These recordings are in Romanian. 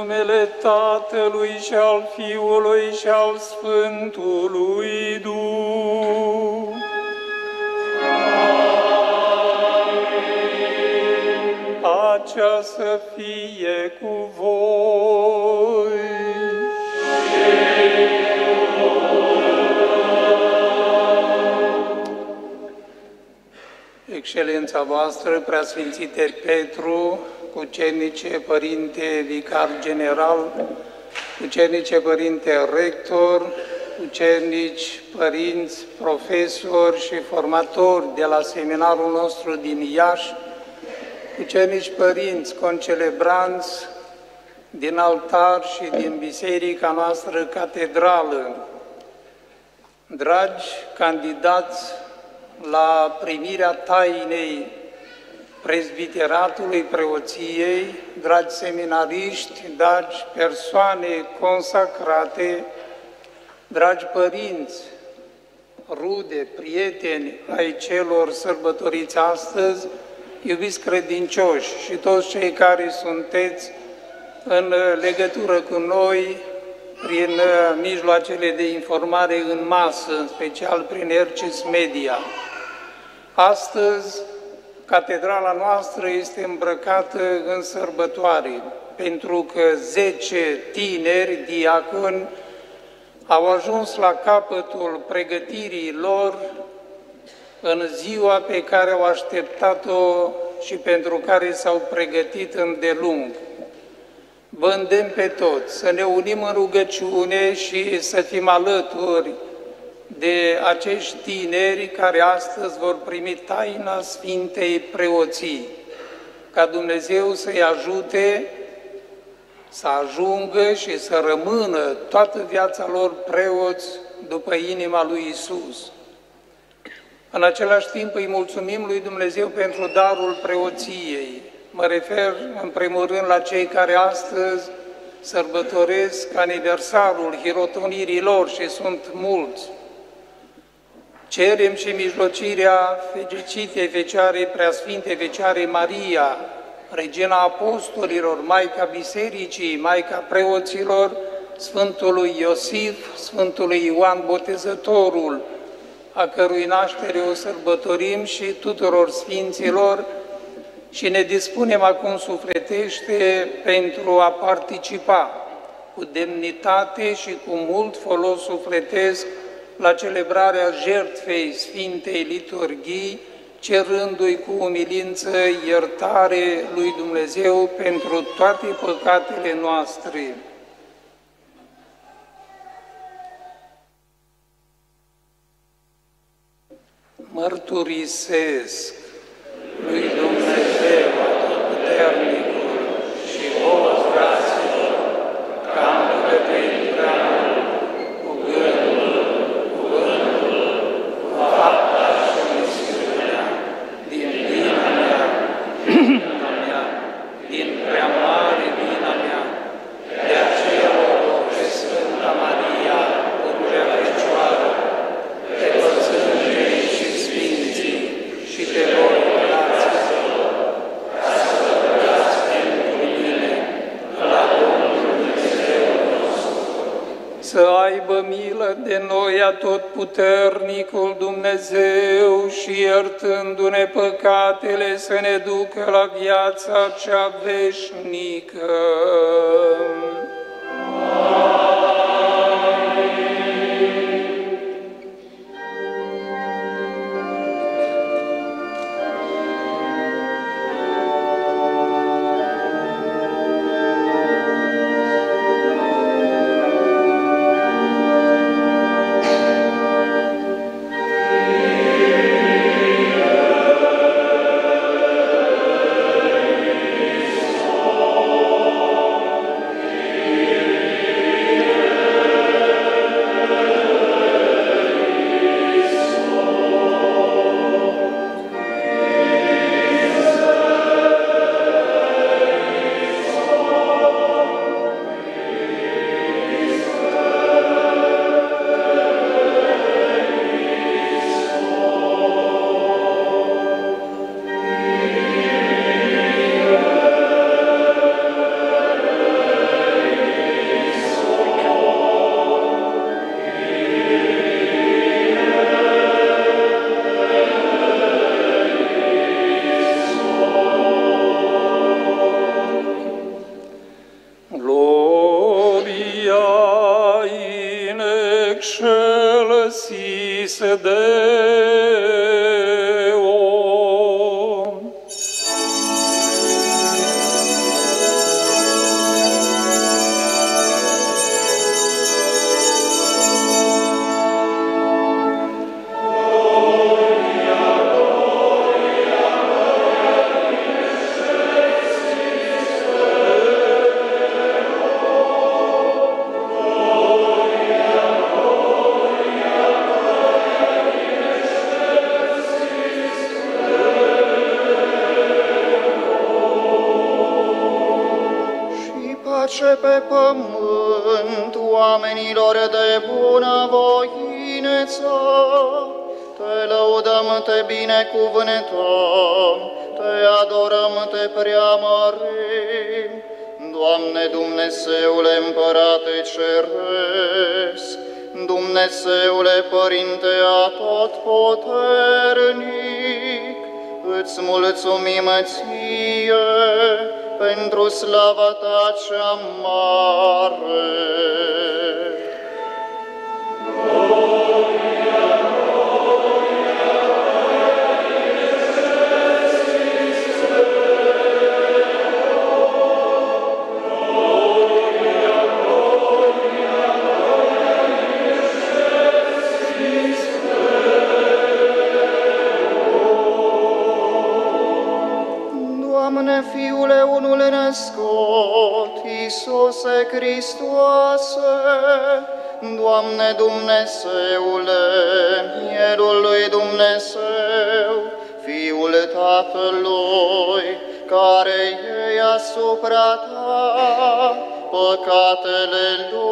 În numele Tatălui și al Fiului și al Sfântului Duh. Pacea să fie cu voi. Excelența voastră, Preasfințite Petru, Cucernice Părinte Vicar General, Cucernice Părinte Rector, Cucernici, părinți, profesori și formatori de la seminarul nostru din Iași, Cucernici părinți, concelebranți din altar și din biserica noastră catedrală, dragi candidați la primirea tainei prezbiteratului preoției, dragi seminariști, dragi persoane consacrate, dragi părinți, rude, prieteni ai celor sărbătoriți astăzi, iubiți credincioși și toți cei care sunteți în legătură cu noi prin mijloacele de informare în masă, în special prin Ercis Media. Astăzi, catedrala noastră este îmbrăcată în sărbătoare, pentru că 10 tineri diaconi au ajuns la capătul pregătirii lor în ziua pe care au așteptat-o și pentru care s-au pregătit îndelung. Vă îndemn pe toți să ne unim în rugăciune și să fim alături de acești tineri care astăzi vor primi taina Sfintei Preoții, ca Dumnezeu să-i ajute să ajungă și să rămână toată viața lor preoți după inima lui Isus. În același timp îi mulțumim lui Dumnezeu pentru darul preoției. Mă refer în primul rând la cei care astăzi sărbătoresc aniversarul hirotonirii lor și sunt mulți. Cerem și mijlocirea Fecicitei Fecioarei Preasfinte Fecioarei Maria, Regina Apostolilor, Maica Bisericii, Maica Preoților, Sfântului Iosif, Sfântului Ioan Botezătorul, a cărui naștere o sărbătorim și tuturor Sfinților și ne dispunem acum sufletește pentru a participa cu demnitate și cu mult folos sufletesc la celebrarea jertfei Sfintei Liturghii, cerându-i cu umilință iertare lui Dumnezeu pentru toate păcatele noastre. Mărturisesc lui Dumnezeu Atotputernicul și vouă, fraților, că am păcătuit prea mult cu gândul, cuvântul, cu fapta și misiunea, din vina mea, vina mea, din prea mare vina mea. De aceea o rog pe Sfânta Maria, Pururea Fecioară, pe toți îngerii și Sfinții și pe voi, fraților, ca să vă rugați pentru mine la Domnul Dumnezeu nostru. Să aibă milă de noi atotputernicul Dumnezeu și iertându-ne păcatele să ne ducă la viața cea veșnică. Asupra ta păcatele lumii,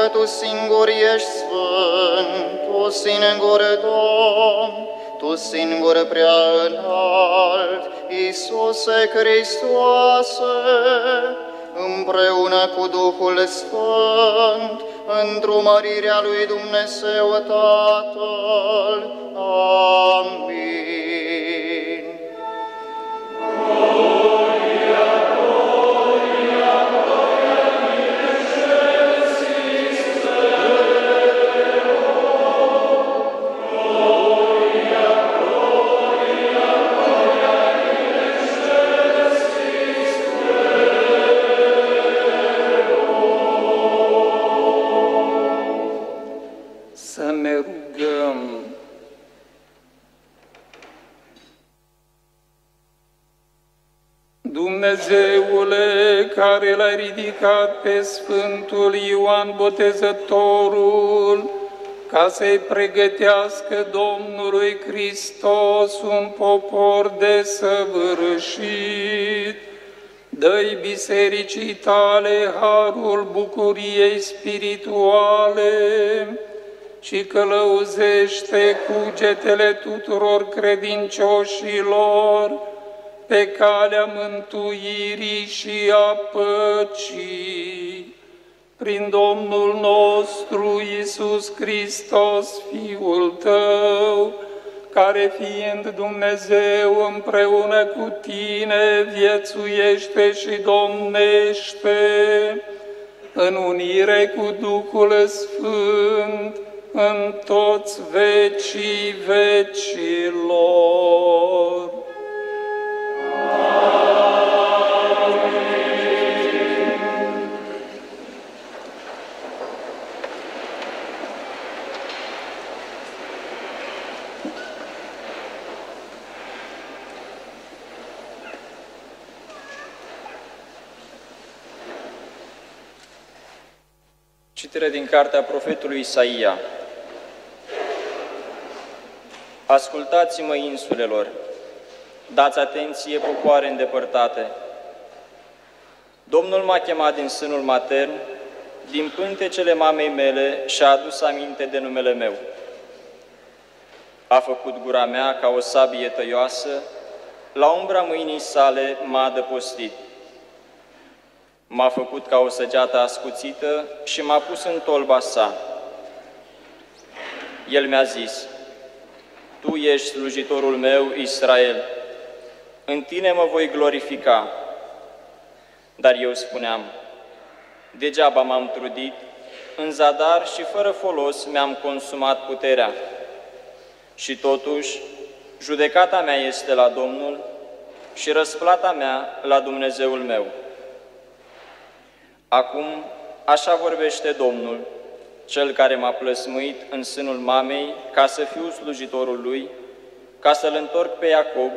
fiindcă Tu singur ești sfânt, Tu singur Domn, Tu singur prea înalt, Iisuse Hristoase, împreună cu Duhul Sfânt, într-o mărirea lui Dumnezeu Tatăl. Amin. Să care l-ai ridicat pe Sfântul Ioan Botezătorul, ca să-i pregătească Domnului Hristos un popor desăvârșit, dă-i bisericii tale harul bucuriei spirituale și călăuzește cugetele tuturor credincioșilor pe calea mântuirii și a păcii. Prin Domnul nostru Isus Hristos, Fiul Tău, care fiind Dumnezeu împreună cu tine viețuiește și domnește în unire cu Duhul Sfânt în toți vecii vecilor. Citire din cartea profetului Isaia. Ascultați-mă, insulelor, dați atenție, popoare îndepărtate. Domnul m-a chemat din sânul matern, din pântecele mamei mele și a adus aminte de numele meu. A făcut gura mea ca o sabie tăioasă, la umbra mâinii sale m-a adăpostit. M-a făcut ca o săgeată ascuțită și m-a pus în tolba sa. El mi-a zis, Tu ești slujitorul meu, Israel, în tine mă voi glorifica. Dar eu spuneam, degeaba m-am trudit, în zadar și fără folos mi-am consumat puterea. Și totuși, judecata mea este la Domnul și răsplata mea la Dumnezeul meu. Acum, așa vorbește Domnul, Cel care m-a plăsmuit în sânul mamei ca să fiu slujitorul Lui, ca să-L întorc pe Iacob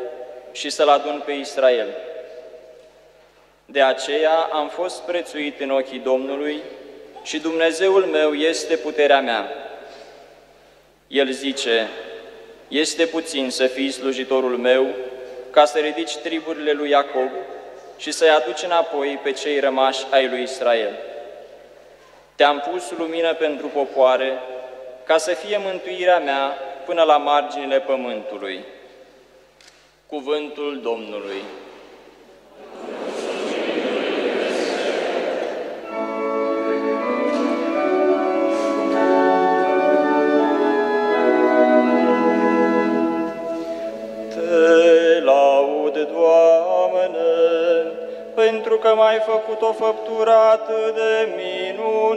și să-L adun pe Israel. De aceea am fost prețuit în ochii Domnului și Dumnezeul meu este puterea mea. El zice, este puțin să fii slujitorul meu ca să ridici triburile lui Iacob și să-i aduci înapoi pe cei rămași ai lui Israel. Te-am pus lumină pentru popoare, ca să fie mântuirea mea până la marginile pământului. Cuvântul Domnului. Pentru că m-ai făcut o făptură atât de minunată.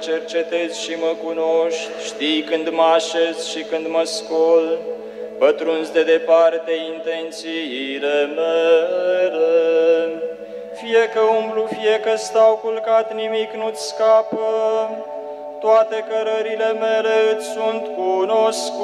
Cercetezi și mă cunoști, știi când mă așez și când mă scol, pătrunzi de departe intențiile mele. Fie că umblu, fie că stau culcat, nimic nu-ți scapă, toate cărările mele îți sunt cunoscute.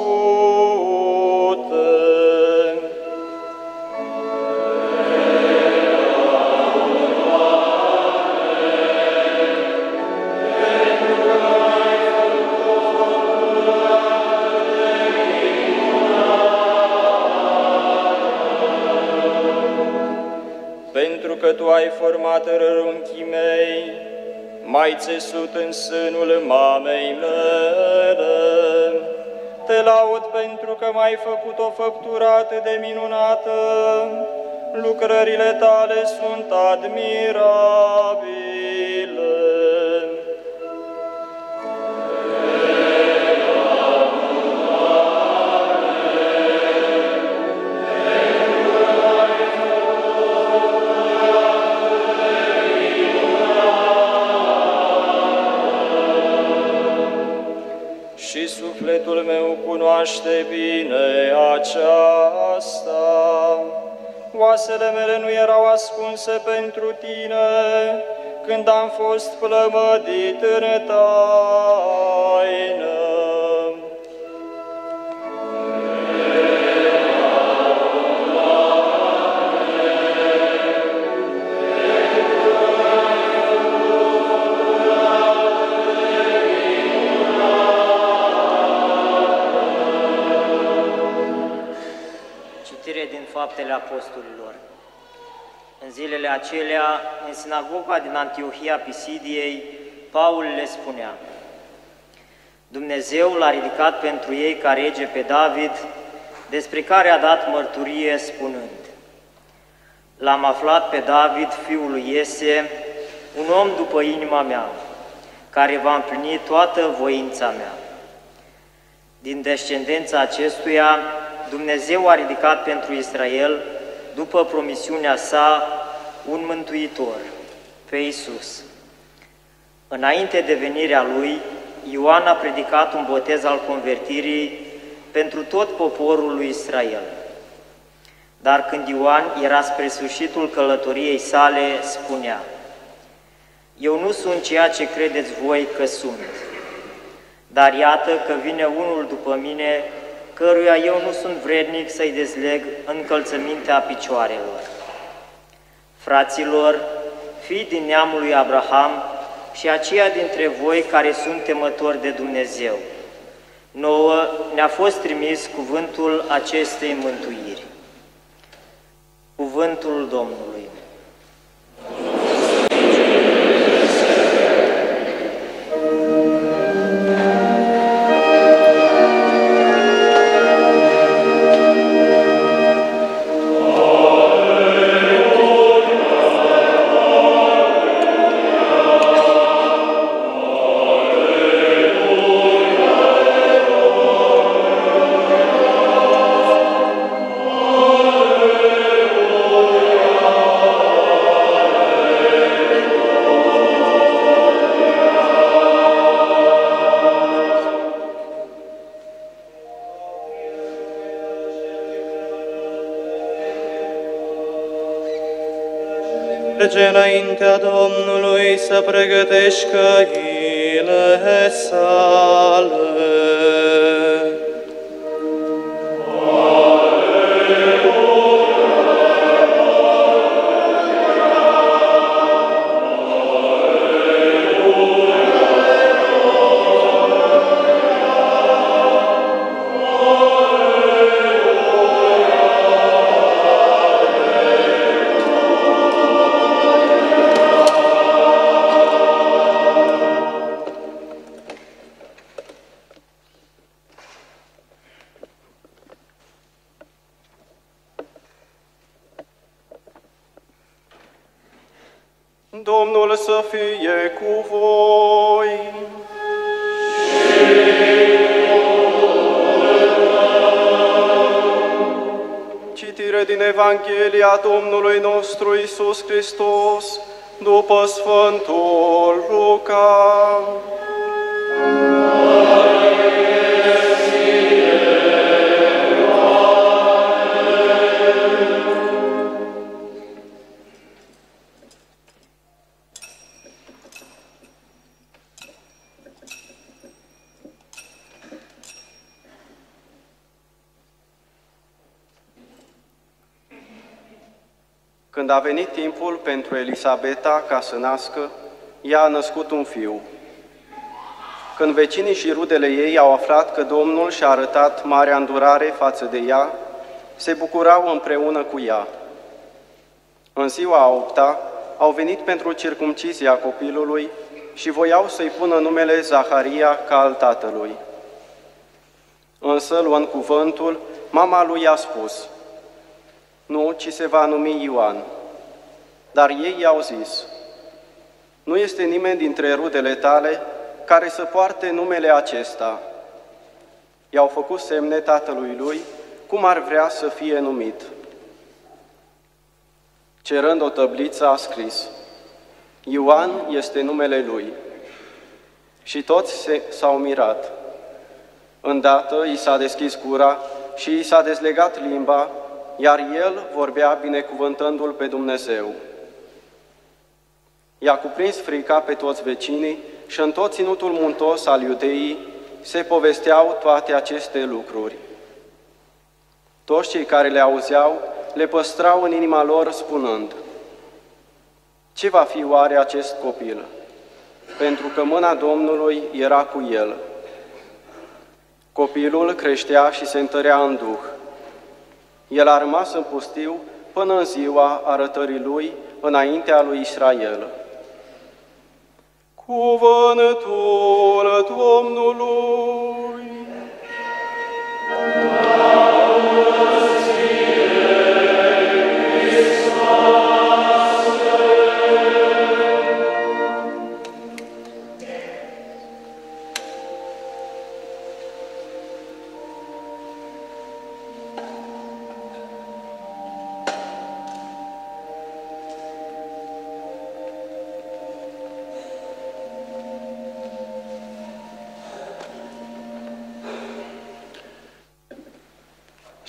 Că Tu ai format rărunchii mei, mai țesut în sânul mamei mele. Te laud pentru că m-ai făcut o făptură atât de minunată, lucrările Tale sunt admirabile. Sufletul meu cunoaște bine aceasta. Oasele mele nu erau ascunse pentru tine când am fost plămădit în taină. Faptele Apostolilor. În zilele acelea, în sinagoga din Antiohia Pisidiei, Paul le spunea, Dumnezeu l-a ridicat pentru ei ca rege pe David, despre care a dat mărturie spunând, L-am aflat pe David, fiul lui Iese, un om după inima mea, care va împlini toată voința mea. Din descendența acestuia, Dumnezeu a ridicat pentru Israel, după promisiunea sa, un mântuitor, pe Iisus. Înainte de venirea lui, Ioan a predicat un botez al convertirii pentru tot poporul lui Israel. Dar când Ioan era spre sfârșitul călătoriei sale, spunea, Eu nu sunt ceea ce credeți voi că sunt, dar iată că vine unul după mine căruia eu nu sunt vrednic să-i dezleg încălțămintea picioarelor. Fraților, fii din neamul lui Abraham și aceia dintre voi care sunt temători de Dumnezeu, nouă ne-a fost trimis cuvântul acestei mântuiri. Cuvântul Domnului. Înaintea Domnului să pregătești căile sale. După Sfântul Luca. Când a venit timpul pentru Elisabeta ca să nască, ea a născut un fiu. Când vecinii și rudele ei au aflat că Domnul și-a arătat marea îndurare față de ea, se bucurau împreună cu ea. În ziua a opta, au venit pentru circumcizia copilului și voiau să-i pună numele Zaharia ca al tatălui. Însă, luând cuvântul, mama lui a spus – nu, ci se va numi Ioan. Dar ei i-au zis, nu este nimeni dintre rudele tale care să poarte numele acesta. I-au făcut semne tatălui lui, cum ar vrea să fie numit. Cerând o tăbliță, a scris, Ioan este numele lui. Și toți s-au mirat. Îndată i s-a deschis gura și i s-a dezlegat limba iar el vorbea binecuvântându-L pe Dumnezeu. I-a cuprins frica pe toți vecinii și în tot ținutul muntos al iudeii se povesteau toate aceste lucruri. Toți cei care le auzeau le păstrau în inima lor spunând, Ce va fi oare acest copil? Pentru că mâna Domnului era cu el. Copilul creștea și se întărea în duh el a rămas în pustiu până în ziua arătării lui înaintea lui Israel. Cuvântul Domnului.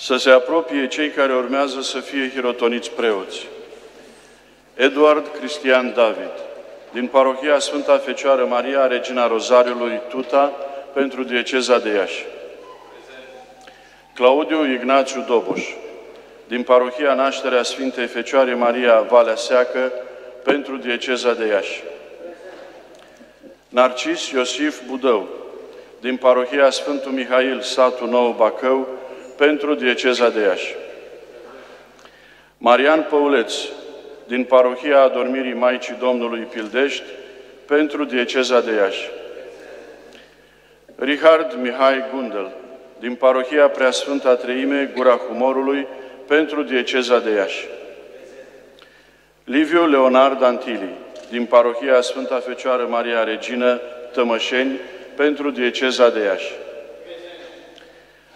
Să se apropie cei care urmează să fie hirotoniți preoți. Eduard Cristian David, din parohia Sfânta Fecioară Maria, Regina Rozariului, Tuta, pentru dieceza de Iași. Claudiu Ignațiu Doboș, din parohia Nașterea Sfintei Fecioare Maria Valea Seacă, pentru dieceza de Iași. Narcis Iosif Budău, din parohia Sfântul Mihail, satul Nou Bacău, pentru dieceza de Iași. Marian Păuleț, din parohia Adormirii Maicii Domnului Pildești, pentru dieceza de Iași. Richard Mihai Gundel, din parohia Preasfânta Treime, Gura Humorului, pentru dieceza de Iași. Liviu Leonard Antili, din parohia Sfânta Fecioară Maria Regină, Tămășeni, pentru dieceza de Iași.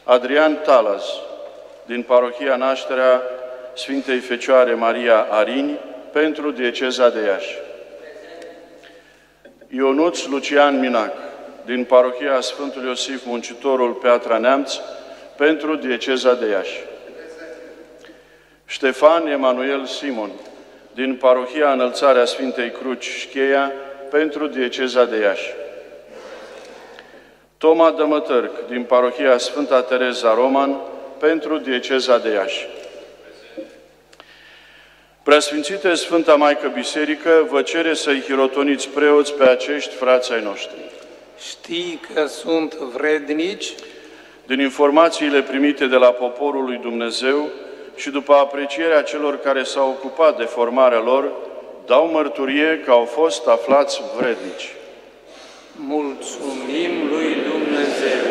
Adrian Talaz, din parohia Nașterea Sfintei Fecioare Maria Arini, pentru dieceza de Iași. Ionuț Lucian Minac, din parohia Sfântul Iosif Muncitorul Peatra Neamț, pentru dieceza de Iași. Ștefan Emanuel Simon, din parohia Înălțarea Sfintei Cruci Șcheia, pentru dieceza de Iași. Toma Dămătărc, din parohia Sfânta Tereza Roman, pentru dieceza de Iași. Preasfințite Sfânta Maică Biserică, vă cere să-i hirotoniți preoți pe acești frați ai noștri. Știi că sunt vrednici? Din informațiile primite de la poporul lui Dumnezeu și după aprecierea celor care s-au ocupat de formarea lor, dau mărturie că au fost aflați vrednici. Mulțumim lui Dumnezeu!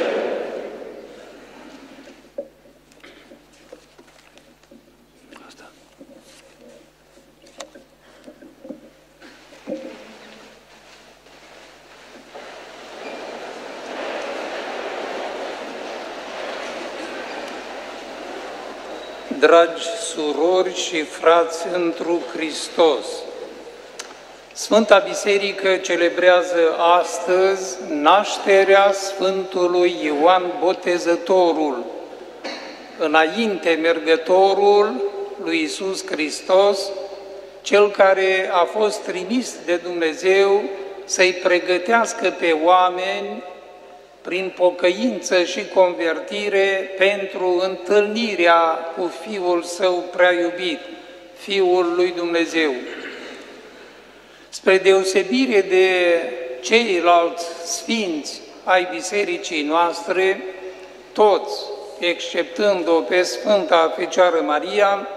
Dragi surori și frați întru Hristos, Sfânta Biserică celebrează astăzi nașterea Sfântului Ioan Botezătorul, înainte mergătorul lui Isus Hristos, cel care a fost trimis de Dumnezeu să-i pregătească pe oameni prin pocăință și convertire pentru întâlnirea cu Fiul Său prea iubit, Fiul lui Dumnezeu. Spre deosebire de ceilalți sfinți ai bisericii noastre, toți, exceptând-o pe Sfânta Fecioară Maria,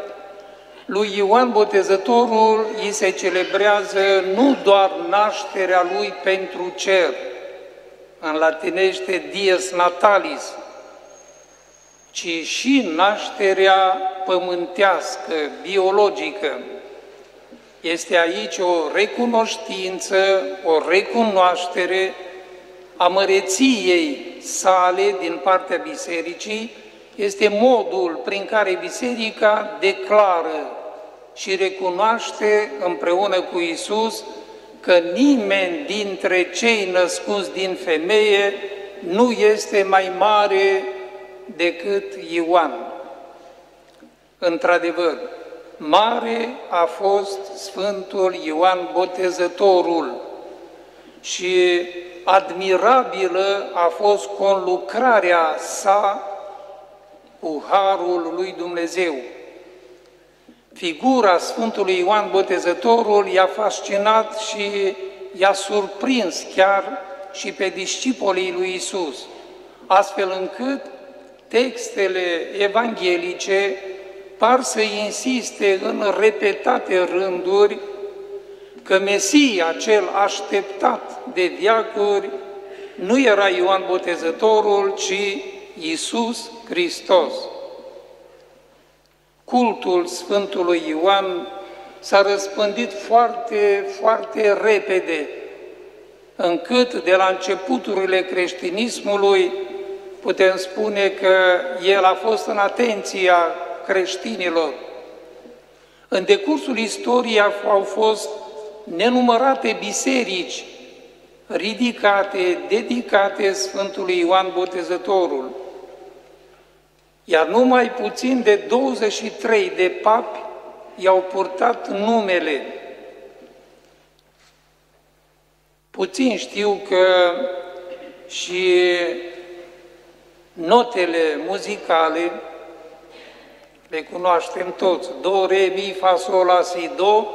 lui Ioan Botezătorul îi se celebrează nu doar nașterea lui pentru cer, în latinește dies natalis, ci și nașterea pământească, biologică. Este aici o recunoștință, o recunoaștere a măreției sale din partea bisericii, este modul prin care biserica declară și recunoaște împreună cu Isus că nimeni dintre cei născuți din femeie nu este mai mare decât Ioan. Într-adevăr, mare a fost Sfântul Ioan Botezătorul și admirabilă a fost conlucrarea sa cu Harul lui Dumnezeu. Figura Sfântului Ioan Botezătorul i-a fascinat și i-a surprins chiar și pe discipolii lui Isus, astfel încât textele evanghelice par să insiste în repetate rânduri că Mesia, cel așteptat de viacuri, nu era Ioan Botezătorul, ci Iisus Hristos. Cultul Sfântului Ioan s-a răspândit foarte, foarte repede, încât de la începuturile creștinismului putem spune că el a fost în atenția creștinilor. În decursul istoriei au fost nenumărate biserici ridicate, dedicate Sfântului Ioan Botezătorul, iar numai puțin de 23 de papi i-au purtat numele. Puțin știu că și notele muzicale, le cunoaștem toți, do, re, mi, fa, sol, la, si, do,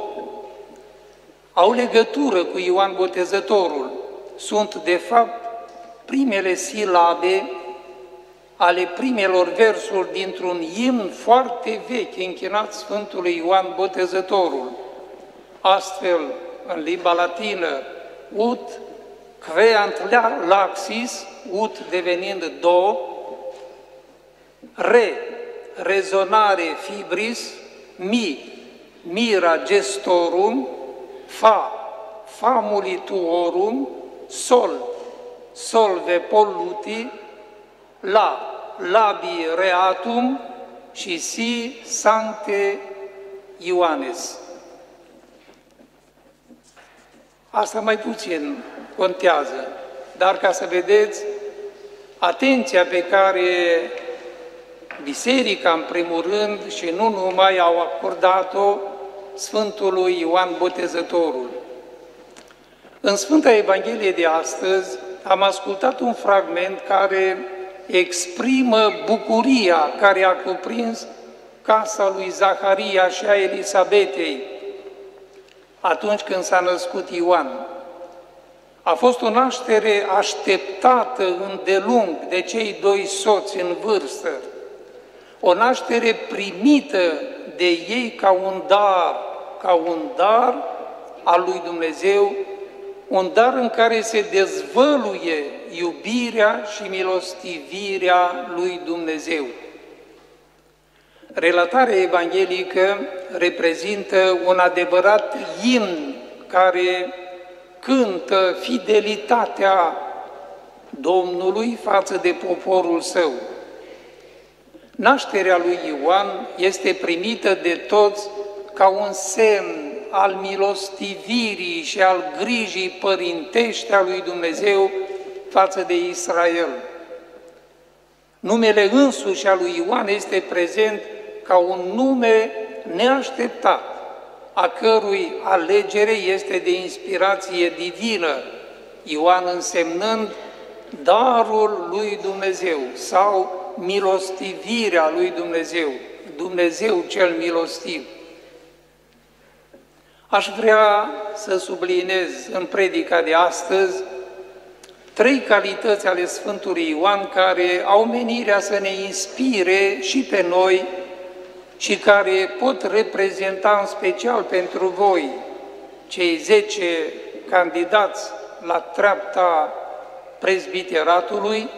au legătură cu Ioan Botezătorul. Sunt, de fapt, primele silabe ale primelor versuri dintr-un imn foarte vechi închinat Sfântului Ioan Botezătorul. Astfel, în limba latină, ut creant laxis, ut devenind do, re, rezonare fibris, mi, mira gestorum, fa, famulituorum, sol, solve polluti, la, labi reatum și si sancte Ioanes. Asta mai puțin contează, dar ca să vedeți atenția pe care Biserica, în primul rând, și nu numai, au acordat-o Sfântului Ioan Botezătorul. În Sfânta Evanghelie de astăzi am ascultat un fragment care exprimă bucuria care a cuprins casa lui Zaharia și a Elisabetei atunci când s-a născut Ioan. A fost o naștere așteptată îndelung de cei doi soți în vârstă, o naștere primită de ei ca un dar, ca un dar al lui Dumnezeu, un dar în care se dezvăluie iubirea și milostivirea lui Dumnezeu. Relatarea evanghelică reprezintă un adevărat imn care cântă fidelitatea Domnului față de poporul său. Nașterea lui Ioan este primită de toți ca un semn al milostivirii și al grijii părintești a lui Dumnezeu față de Israel. Numele însuși al lui Ioan este prezent ca un nume neașteptat, a cărui alegere este de inspirație divină, Ioan însemnând darul lui Dumnezeu sau milostivirea lui Dumnezeu, Dumnezeu cel milostiv. Aș vrea să subliniez în predica de astăzi trei calități ale Sfântului Ioan care au menirea să ne inspire și pe noi și care pot reprezenta în special pentru voi, cei zece candidați la treapta prezbiteratului,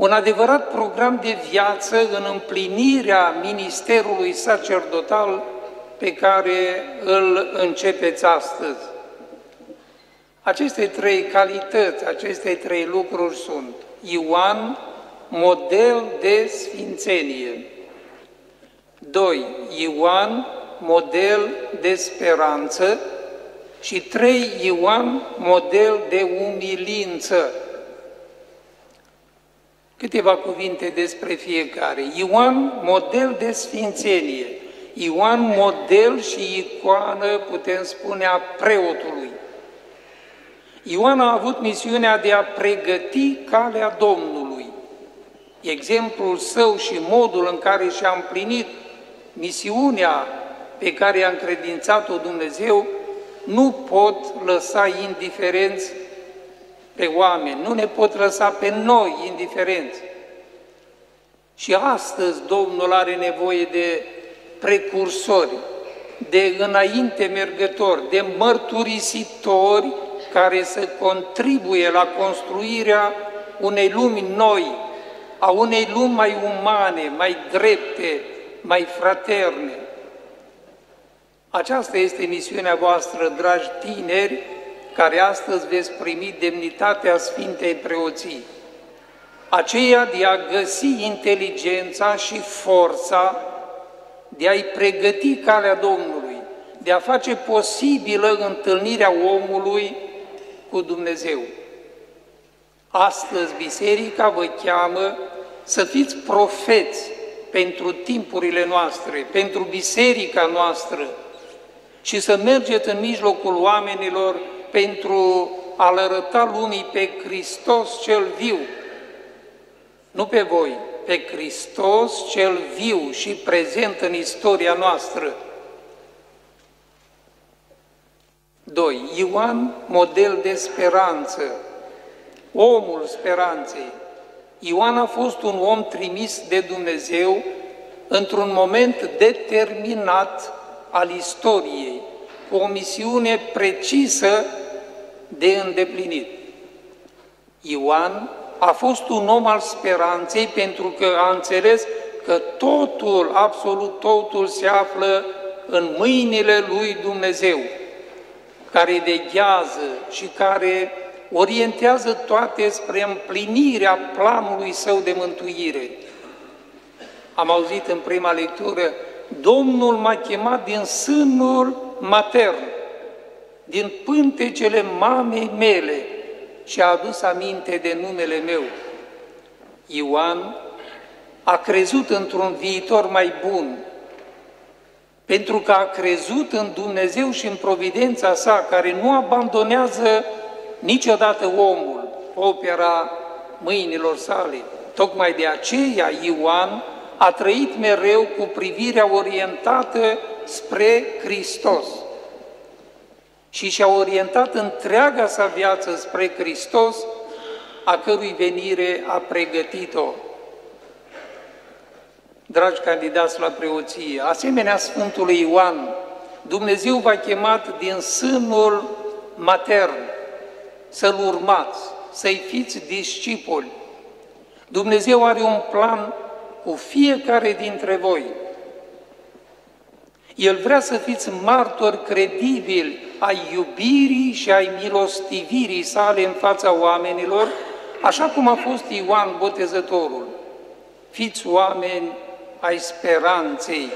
un adevărat program de viață în împlinirea ministerului sacerdotal pe care îl începeți astăzi. Aceste trei calități, aceste trei lucruri sunt Ioan, model de sfințenie. 2. Ioan, model de speranță. Și 3. Ioan, model de umilință. Câteva cuvinte despre fiecare. Ioan, model de sfințenie. Ioan, model și icoană, putem spune, a preotului. Ioan a avut misiunea de a pregăti calea Domnului. Exemplul său și modul în care și-a împlinit misiunea pe care i-a încredințat-o Dumnezeu nu pot lăsa indiferenți pe oameni, nu ne pot lăsa pe noi indiferenți. Și astăzi Domnul are nevoie de precursori, de înainte mergători, de mărturisitori care să contribuie la construirea unei lumi noi, a unei lumi mai umane, mai drepte, mai fraterne. Aceasta este misiunea voastră, dragi tineri, care astăzi veți primi demnitatea Sfintei Preoții. Aceea de a găsi inteligența și forța de a-i pregăti calea Domnului, de a face posibilă întâlnirea omului cu Dumnezeu. Astăzi Biserica vă cheamă să fiți profeți pentru timpurile noastre, pentru biserica noastră și să mergeți în mijlocul oamenilor pentru a-L arăta lumii pe Hristos cel viu, nu pe voi, pe Hristos cel viu și prezent în istoria noastră. 2. Ioan, model de speranță, omul speranței. Ioan a fost un om trimis de Dumnezeu într-un moment determinat al istoriei, cu o misiune precisă de îndeplinit. Ioan a fost un om al speranței pentru că a înțeles că totul, absolut totul, se află în mâinile lui Dumnezeu, care veghează și care orientează toate spre împlinirea planului său de mântuire. Am auzit în prima lectură, Domnul m-a chemat din sânul matern, din pântecele mamei mele și a adus aminte de numele meu. Ioan a crezut într-un viitor mai bun, pentru că a crezut în Dumnezeu și în providența sa, care nu abandonează niciodată omul, opera mâinilor sale. Tocmai de aceea Ioan a trăit mereu cu privirea orientată spre Hristos și și-a orientat întreaga sa viață spre Hristos, a cărui venire a pregătit-o. Dragi candidați la preoție, asemenea Sfântului Ioan, Dumnezeu v-a chemat din sânul matern să-L urmați, să-i fiți discipoli. Dumnezeu are un plan cu fiecare dintre voi. El vrea să fiți martori credibili ai iubirii și ai milostivirii sale în fața oamenilor, așa cum a fost Ioan Botezătorul. Fiți oameni ai speranței,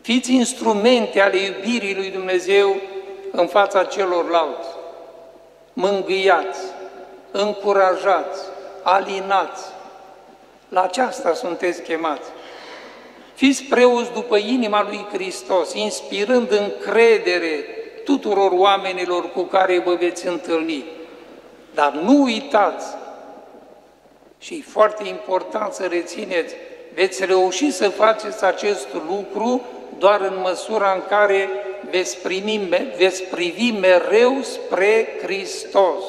fiți instrumente ale iubirii lui Dumnezeu în fața celorlalți. Mângâiați, încurajați, alinați, la aceasta sunteți chemați. Fiți preoți după inima lui Hristos, inspirând încredere tuturor oamenilor cu care vă veți întâlni. Dar nu uitați, și e foarte important să rețineți, veți reuși să faceți acest lucru doar în măsura în care veți, primi, veți privi mereu spre Hristos.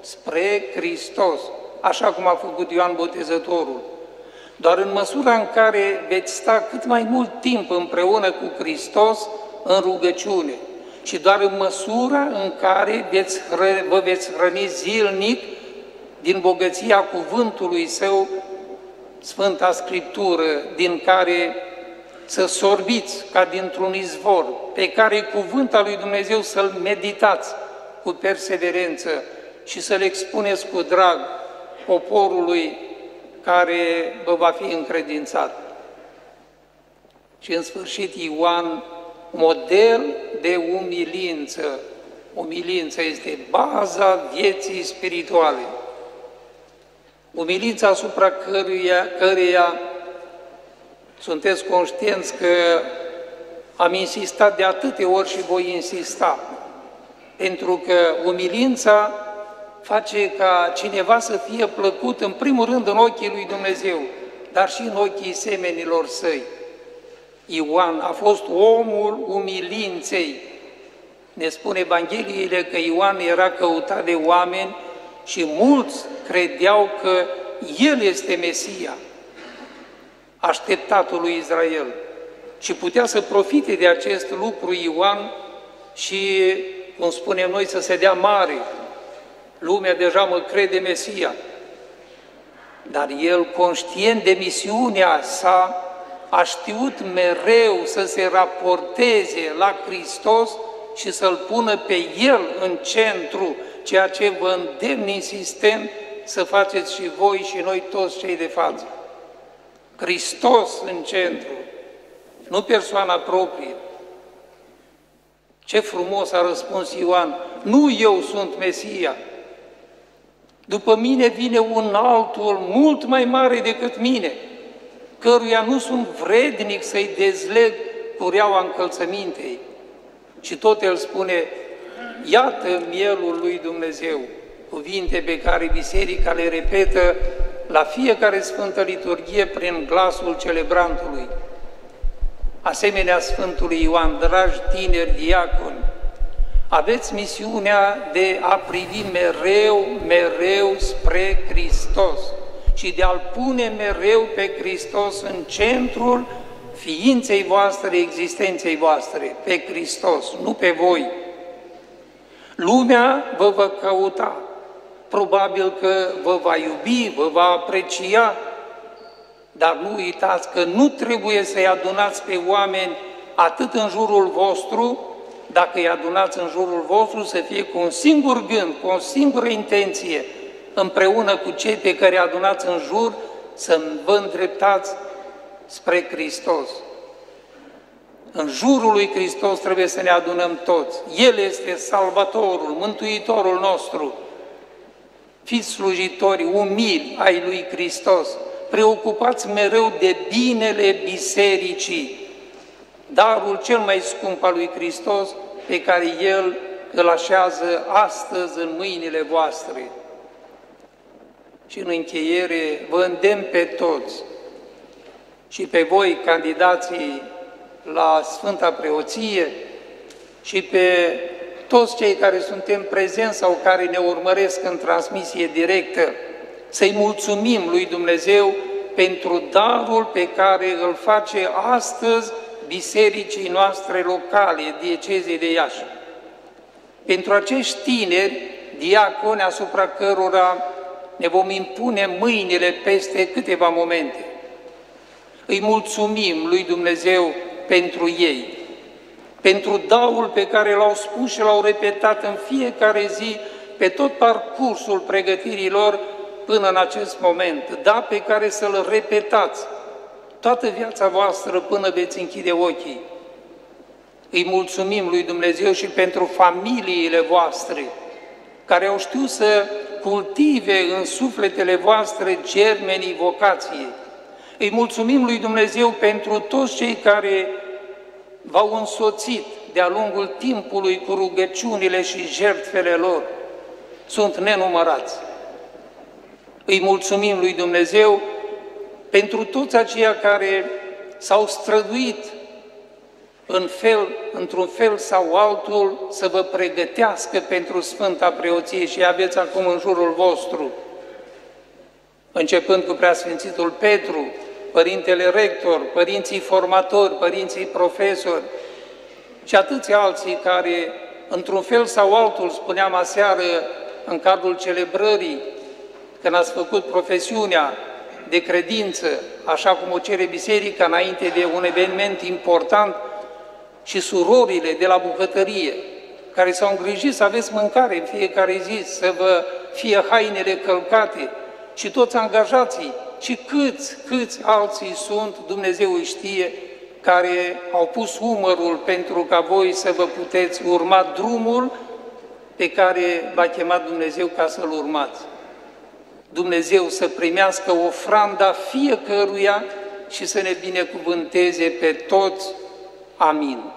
Spre Hristos, așa cum a făcut Ioan Botezătorul. Doar în măsura în care veți sta cât mai mult timp împreună cu Hristos în rugăciune și doar în măsura în care veți hră, vă veți hrăni zilnic din bogăția cuvântului Său, Sfânta Scriptură, din care să sorbiți ca dintr-un izvor, pe care cuvântul lui Dumnezeu să-l meditați cu perseverență și să-l expuneți cu drag poporului care vă va fi încredințat. Și în sfârșit Ioan, model de umilință. Umilința este baza vieții spirituale. Umilința asupra căruia, căreia sunteți conștienți că am insistat de atâtea ori și voi insista, pentru că umilința face ca cineva să fie plăcut în primul rând în ochii lui Dumnezeu, dar și în ochii semenilor săi. Ioan a fost omul umilinței. Ne spune Evangheliile că Ioan era căutat de oameni și mulți credeau că El este Mesia, așteptatul lui Israel. Și putea să profite de acest lucru Ioan și, cum spunem noi, să se dea mare, lumea deja mă crede Mesia. Dar el, conștient de misiunea sa, a știut mereu să se raporteze la Hristos și să-L pună pe El în centru, ceea ce vă îndemn insistent să faceți și voi și noi toți cei de față. Hristos în centru, nu persoana proprie. Ce frumos a răspuns Ioan, nu eu sunt Mesia, după mine vine un altul mult mai mare decât mine, căruia nu sunt vrednic să-i dezleg cureaua încălțămintei. Și tot el spune, iată mielul lui Dumnezeu, cuvinte pe care biserica le repetă la fiecare Sfântă Liturghie prin glasul celebrantului. Asemenea Sfântului Ioan, dragi tineri diaconi, aveți misiunea de a privi mereu, mereu spre Hristos și de a-L pune mereu pe Hristos în centrul ființei voastre, existenței voastre, pe Hristos, nu pe voi. Lumea vă va căuta, probabil că vă va iubi, vă va aprecia, dar nu uitați că nu trebuie să-i adunați pe oameni atât în jurul vostru, dacă îi adunați în jurul vostru, să fie cu un singur gând, cu o singură intenție, împreună cu cei pe care adunați în jur, să vă îndreptați spre Hristos. În jurul lui Hristos trebuie să ne adunăm toți. El este Salvatorul, Mântuitorul nostru. Fiți slujitori umili ai lui Hristos, preocupați mereu de binele bisericii, darul cel mai scump al lui Hristos pe care El îl așează astăzi în mâinile voastre. Și în încheiere vă îndemn pe toți și pe voi, candidații la Sfânta Preoție și pe toți cei care suntem prezenți sau care ne urmăresc în transmisie directă, să-i mulțumim lui Dumnezeu pentru darul pe care îl face astăzi bisericii noastre locale, diecezei de Iași. Pentru acești tineri, diaconi asupra cărora ne vom impune mâinile peste câteva momente. Îi mulțumim lui Dumnezeu pentru ei, pentru daul pe care l-au spus și l-au repetat în fiecare zi pe tot parcursul pregătirilor până în acest moment, da pe care să-l repetați toată viața voastră până veți închide ochii. Îi mulțumim lui Dumnezeu și pentru familiile voastre, care au știut să cultive în sufletele voastre germenii vocației. Îi mulțumim lui Dumnezeu pentru toți cei care v-au însoțit de-a lungul timpului cu rugăciunile și jertfele lor. Sunt nenumărați. Îi mulțumim lui Dumnezeu pentru toți aceia care s-au străduit în fel, într-un fel sau altul să vă pregătească pentru Sfânta Preoție și aveți acum în jurul vostru, începând cu Preasfințitul Petru, Părintele Rector, Părinții Formatori, Părinții Profesori și atâția alții care, într-un fel sau altul, spuneam aseară, în cadrul celebrării, când ați făcut profesiunea de credință, așa cum o cere Biserica înainte de un eveniment important, și surorile de la bucătărie, care s-au îngrijit să aveți mâncare în fiecare zi, să vă fie hainele călcate, și toți angajații, și câți, câți alții sunt, Dumnezeu îi știe, care au pus umărul pentru ca voi să vă puteți urma drumul pe care v-a chemat Dumnezeu ca să-l urmați. Dumnezeu să primească ofranda fiecăruia și să ne binecuvânteze pe toți. Amin.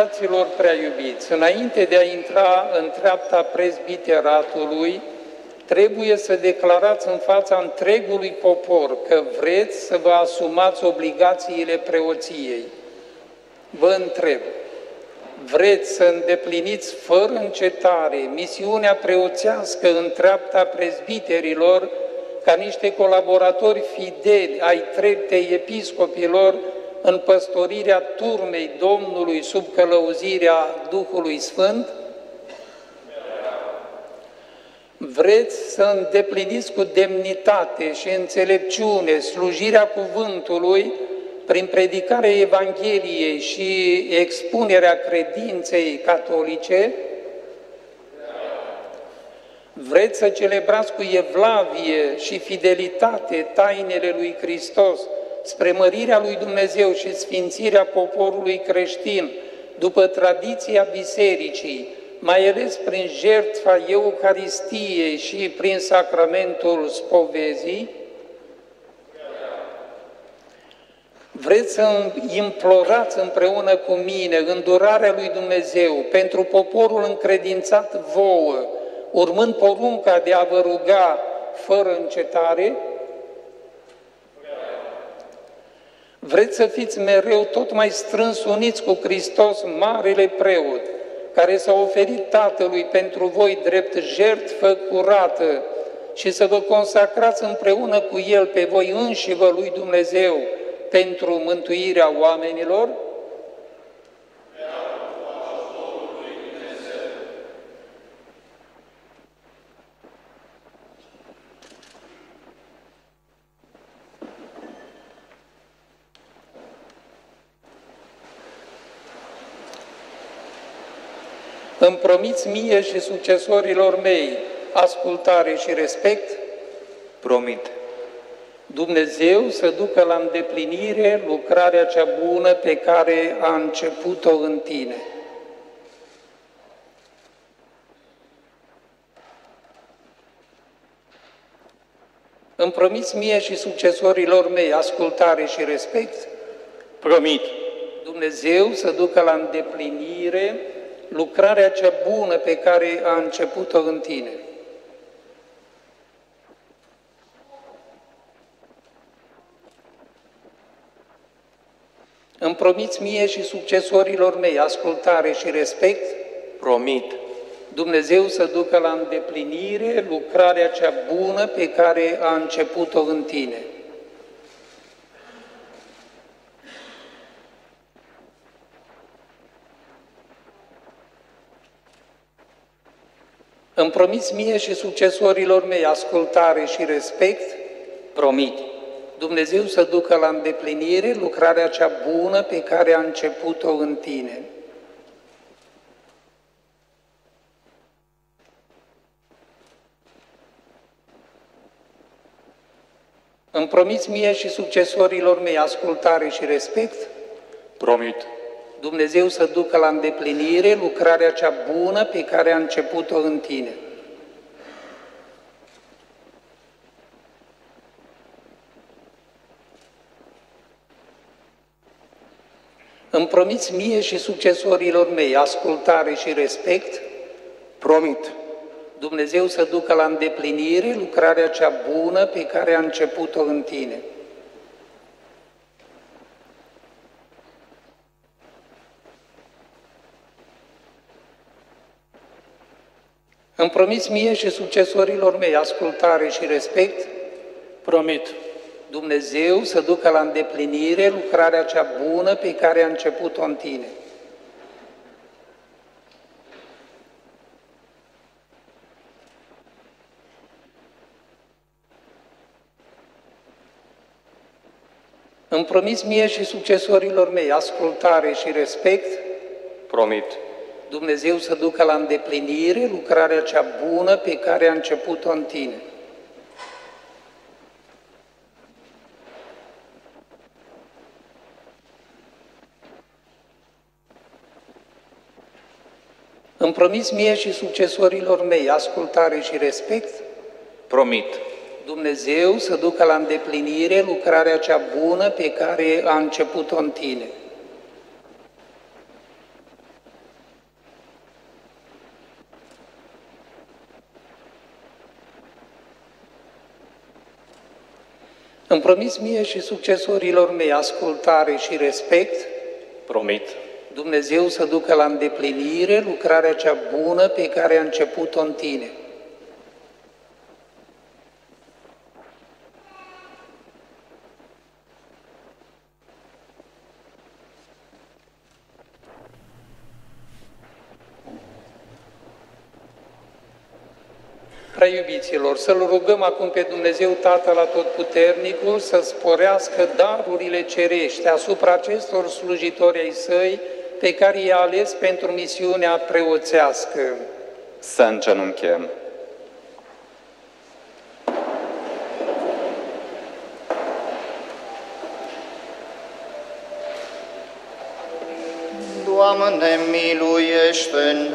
Fraților prea iubiți, înainte de a intra în treapta prezbiteratului, trebuie să declarați în fața întregului popor că vreți să vă asumați obligațiile preoției. Vă întreb, vreți să îndepliniți fără încetare misiunea preoțească în treapta prezbiterilor ca niște colaboratori fideli ai treptei episcopilor în păstorirea turmei Domnului sub călăuzirea Duhului Sfânt? Vreți să îndepliniți cu demnitate și înțelepciune slujirea cuvântului prin predicarea Evangheliei și expunerea credinței catolice, vreți să celebrați cu evlavie și fidelitate tainele lui Hristos spre mărirea lui Dumnezeu și sfințirea poporului creștin, după tradiția bisericii, mai ales prin jertfa Eucaristiei și prin sacramentul spovezii, Vreți să implorați împreună cu mine îndurarea lui Dumnezeu pentru poporul încredințat vouă, urmând porunca de a vă ruga fără încetare? Vreți să fiți mereu tot mai strâns uniți cu Hristos, Marele Preot, care s-a oferit Tatălui pentru voi drept jertfă curată și să vă consacrați împreună cu El pe voi înși vă lui Dumnezeu, pentru mântuirea oamenilor? Îmi promiți mie și succesorilor mei ascultare și respect? Promit. Dumnezeu să ducă la îndeplinire lucrarea cea bună pe care a început-o în tine. Îmi promiți mie și succesorilor mei ascultare și respect? Promit. Dumnezeu să ducă la îndeplinire lucrarea cea bună pe care a început-o în tine. Îmi promiți mie și succesorilor mei ascultare și respect? Promit. Dumnezeu să ducă la îndeplinire lucrarea cea bună pe care a început-o în tine. Îmi promiți mie și succesorilor mei ascultare și respect? Promit. Dumnezeu să ducă la îndeplinire lucrarea cea bună pe care a început-o în tine. Îmi promiți mie și succesorilor mei ascultare și respect? Promit. Dumnezeu să ducă la îndeplinire lucrarea cea bună pe care a început-o în tine. Îmi promiți mie și succesorilor mei ascultare și respect? Promit. Dumnezeu să ducă la îndeplinire lucrarea cea bună pe care a început-o în tine. Îmi promiți mie și succesorilor mei ascultare și respect? Promit. Dumnezeu să ducă la îndeplinire lucrarea cea bună pe care a început-o în tine. Îmi promis mie și succesorilor mei ascultare și respect? Promit. Dumnezeu să ducă la îndeplinire lucrarea cea bună pe care a început-o în tine. Îmi promis mie și succesorilor mei ascultare și respect? Promit. Dumnezeu să ducă la îndeplinire lucrarea cea bună pe care a început-o în tine. Îmi promis mie și succesorilor mei ascultare și respect? Promit. Dumnezeu să ducă la îndeplinire lucrarea cea bună pe care a început-o în tine. Prea iubiților, să-L rugăm acum pe Dumnezeu Tatăl Atotputernicul să sporească darurile cerești asupra acestor slujitori ai Săi pe care i-a ales pentru misiunea preoțească. Să îngenunchem. Doamne, miluiește-ne!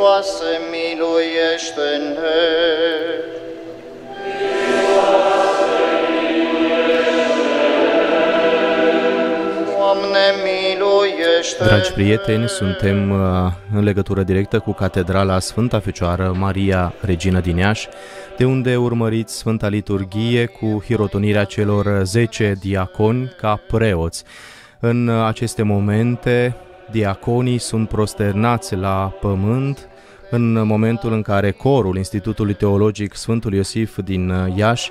Hristoase, miluiește-ne! Doamne, miluiește Dragi prieteni, suntem uh, în legătură directă cu Catedrala Sfânta Fecioară Maria Regina din Iași, de unde urmăriți Sfânta Liturghie cu hirotonirea celor 10 diaconi ca preoți. În uh, aceste momente, diaconii sunt prosternați la pământ, în momentul în care corul Institutului Teologic Sfântul Iosif din uh, Iași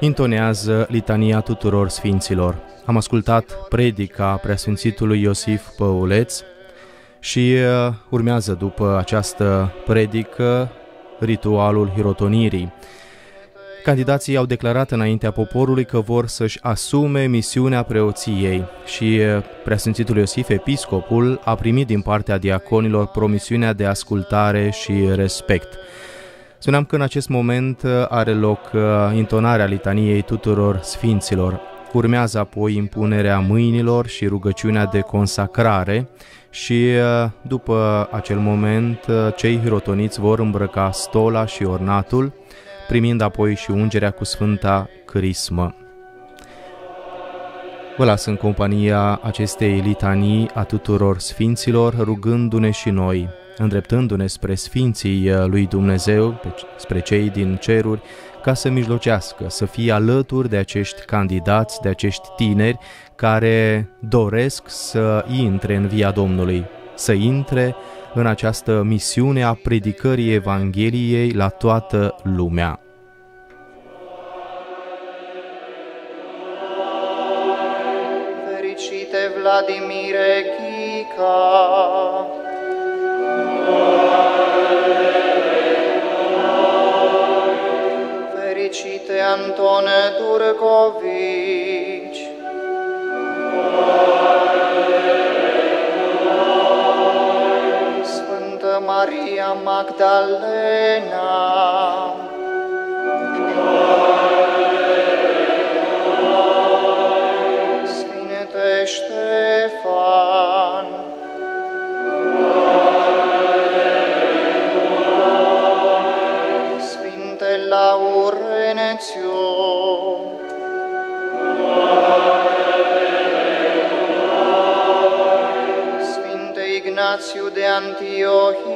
intonează litania tuturor sfinților. Am ascultat predica preasfințitului Iosif Păuleț și uh, urmează după această predică ritualul hirotonirii. Candidații au declarat înaintea poporului că vor să-și asume misiunea preoției și uh, preasfințitul Iosif, episcopul, a primit din partea diaconilor promisiunea de ascultare și respect. Spuneam că în acest moment uh, are loc intonarea litaniei tuturor sfinților. Urmează apoi impunerea mâinilor și rugăciunea de consacrare și după acel moment cei hirotoniți vor îmbrăca stola și ornatul, primind apoi și ungerea cu Sfânta Crismă. Vă las în compania acestei litanii a tuturor sfinților, rugându-ne și noi, îndreptându-ne spre sfinții lui Dumnezeu, spre cei din ceruri, ca să mijlocească, să fie alături de acești candidați, de acești tineri care doresc să intre în via Domnului, să intre în această misiune a predicării Evangheliei la toată lumea. Fericite Vladimire Chica! Fericite Antone Turcovici! Sfântă Maria Magdalena. Sfinte Ștefan. Sfinte Laurenețiu. Ignazio de Antiochia,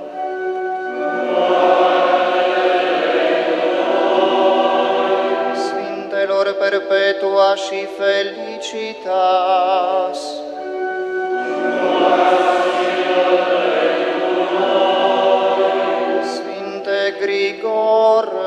perpetua și felicitas. Sfinte Grigore,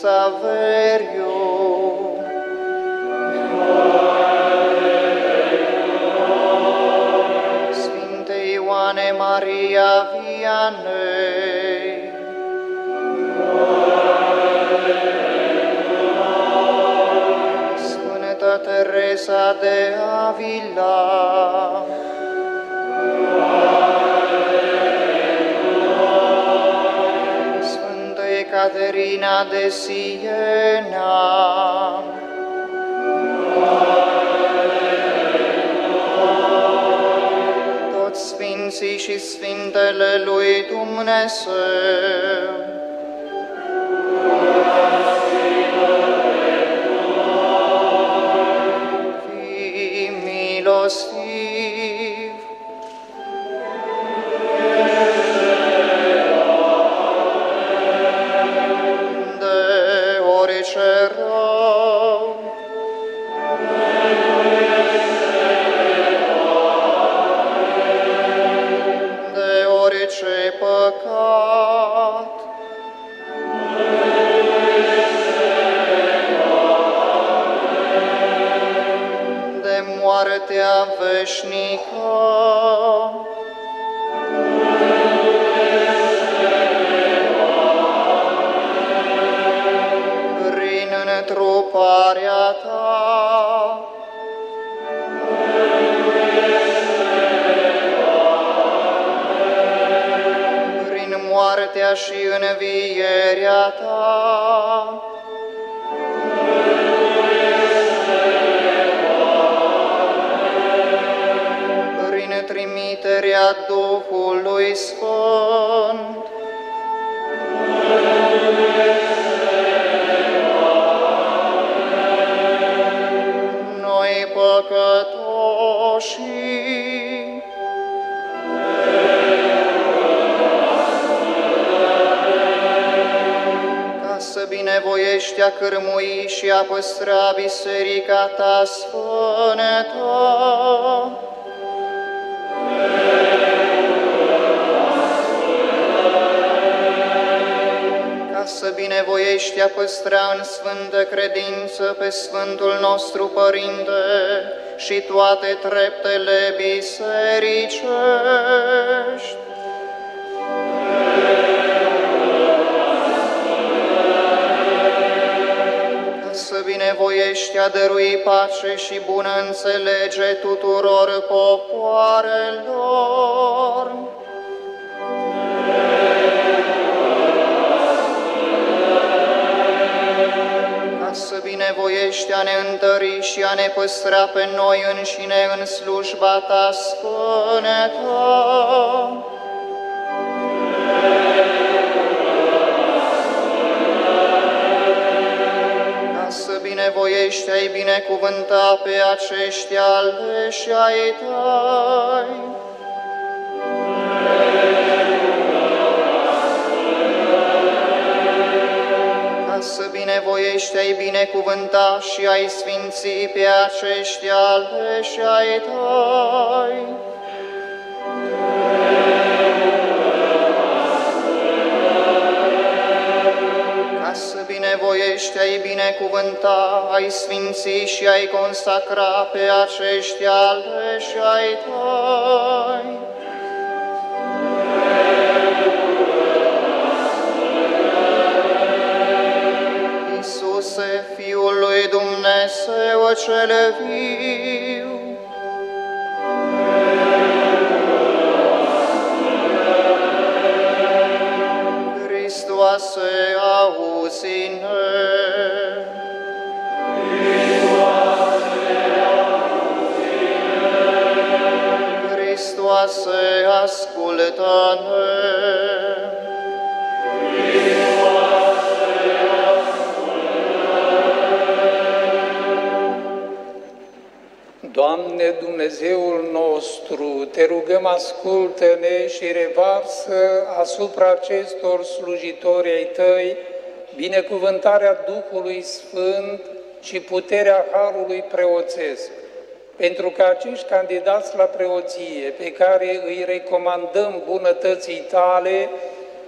Saveriu, Sfinte Ioane Maria Vianney, Sfântă Teresa de Avila, Sfântă Ecaterina de Siena, toți Sfinții și Sfintele lui Dumnezeu, păstra biserica ta sfântă, ca să binevoiești a păstra în sfântă credință pe Sfântul nostru Părinte și toate treptele bisericești. Să binevoiești a dărui pace și bună înțelege tuturor popoarelor. ca să binevoiești a ne întări și a ne păstra pe noi înșine în slujba ta sfântă. Ca să binevoiești ai binecuvânta pe aceștia aleși ai tăi. ca să binevoiești ai binecuvânta și ai sfinți pe aceștia aleși ai tăi. Ca binevoiești ai binecuvânta, ai sfinți și ai consacra pe aceștia aleși ai tăi. Iisuse, Fiul lui Dumnezeu cel viu, Hristoase, auzi-ne! Hristoase, ascultă-ne! Doamne Dumnezeul nostru, te rugăm ascultă-ne și revarsă asupra acestor slujitori ai Tăi binecuvântarea Duhului Sfânt și puterea Harului preoțesc, pentru că acești candidați la preoție, pe care îi recomandăm bunătății Tale,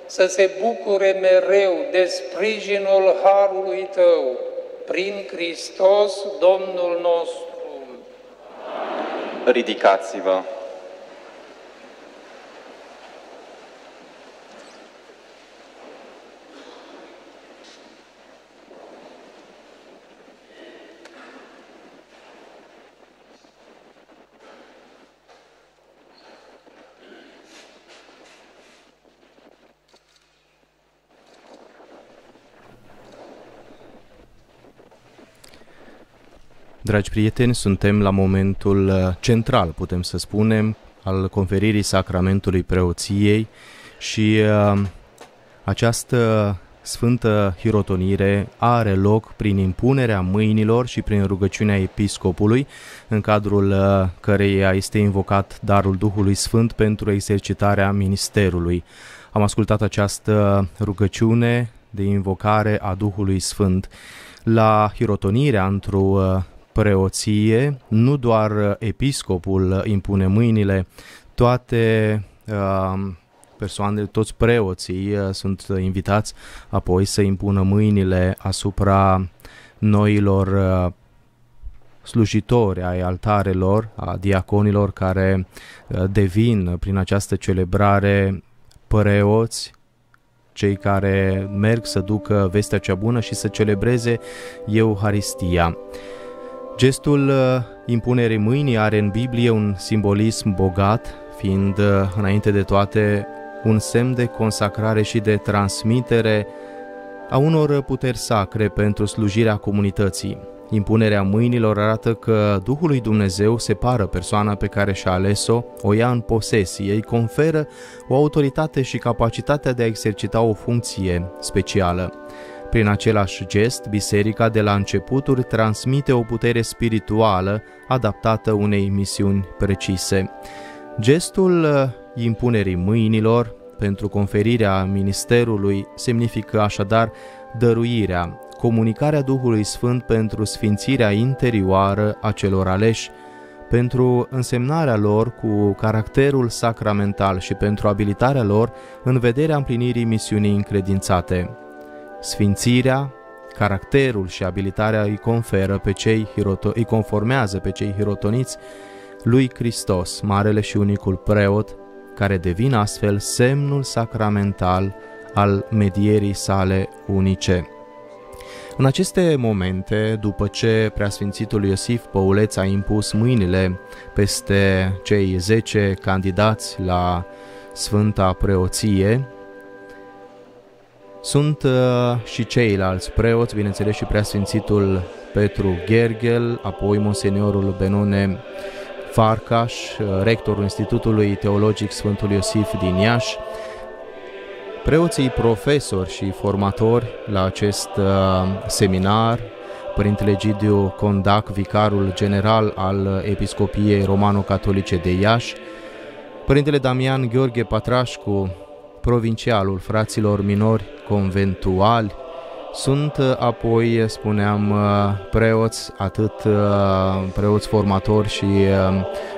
să se bucure mereu de sprijinul Harului Tău, prin Hristos Domnul nostru. Ridicați-vă! Dragi prieteni, suntem la momentul uh, central, putem să spunem, al conferirii sacramentului preoției și uh, această sfântă hirotonire are loc prin impunerea mâinilor și prin rugăciunea episcopului, în cadrul uh, căreia este invocat darul Duhului Sfânt pentru exercitarea ministerului. Am ascultat această rugăciune de invocare a Duhului Sfânt. La hirotonirea într-o preoție, nu doar episcopul impune mâinile, toate uh, persoanele, toți preoții uh, sunt invitați apoi să impună mâinile asupra noilor uh, slujitori ai altarelor, a diaconilor care uh, devin prin această celebrare preoți, cei care merg să ducă vestea cea bună și să celebreze Euharistia. Gestul uh, impunerii mâinii are în Biblie un simbolism bogat, fiind uh, înainte de toate un semn de consacrare și de transmitere a unor puteri sacre pentru slujirea comunității. Impunerea mâinilor arată că Duhul lui Dumnezeu separă persoana pe care și-a ales-o, o ia în posesie, îi conferă o autoritate și capacitatea de a exercita o funcție specială. Prin același gest, biserica de la începuturi transmite o putere spirituală adaptată unei misiuni precise. Gestul uh, impunerii mâinilor pentru conferirea ministerului semnifică așadar dăruirea, comunicarea Duhului Sfânt pentru sfințirea interioară a celor aleși, pentru însemnarea lor cu caracterul sacramental și pentru abilitarea lor în vederea împlinirii misiunii încredințate. Sfințirea, caracterul și abilitarea îi conferă pe cei hiroto- îi conformează pe cei hirotoniți lui Hristos, marele și unicul preot, care devin astfel semnul sacramental al medierii sale unice. În aceste momente, după ce preasfințitul Iosif Păuleț a impus mâinile peste cei 10 candidați la Sfânta Preoție, sunt uh, și ceilalți preoți, bineînțeles și preasfințitul Petru Gergel, apoi Monseniorul Benone Farcaș, uh, rectorul Institutului Teologic Sfântul Iosif din Iași, preoții profesori și formatori la acest uh, seminar, Părintele Gidiu Condac, vicarul general al Episcopiei Romano-Catolice de Iași, Părintele Damian Gheorghe Patrașcu, provincialul fraților minori conventuali, sunt uh, apoi, spuneam, uh, preoți, atât uh, preoți formatori și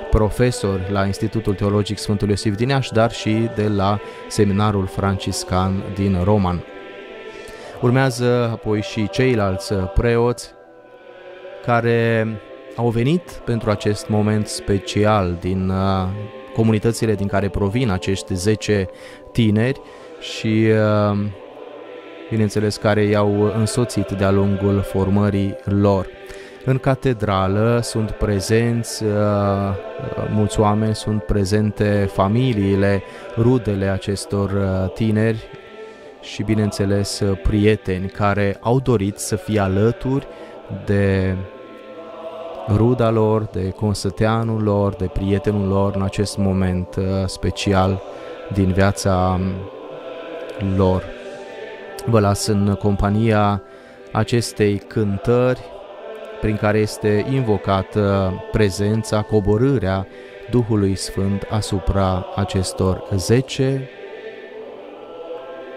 profesori la Institutul Teologic Sfântul Iosif din Iași, dar și de la Seminarul Franciscan din Roman. Urmează apoi și ceilalți preoți care au venit pentru acest moment special din comunitățile din care provin acești 10 tineri și uh, bineînțeles care i-au însoțit de-a lungul formării lor. În catedrală sunt prezenți uh, mulți oameni, sunt prezente familiile, rudele acestor uh, tineri și bineînțeles prieteni care au dorit să fie alături de ruda lor, de consăteanul lor, de prietenul lor în acest moment uh, special din viața um, lor. Vă las în compania acestei cântări prin care este invocată prezența, coborârea Duhului Sfânt asupra acestor zece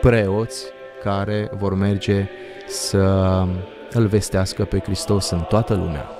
preoți care vor merge să îl vestească pe Hristos în toată lumea.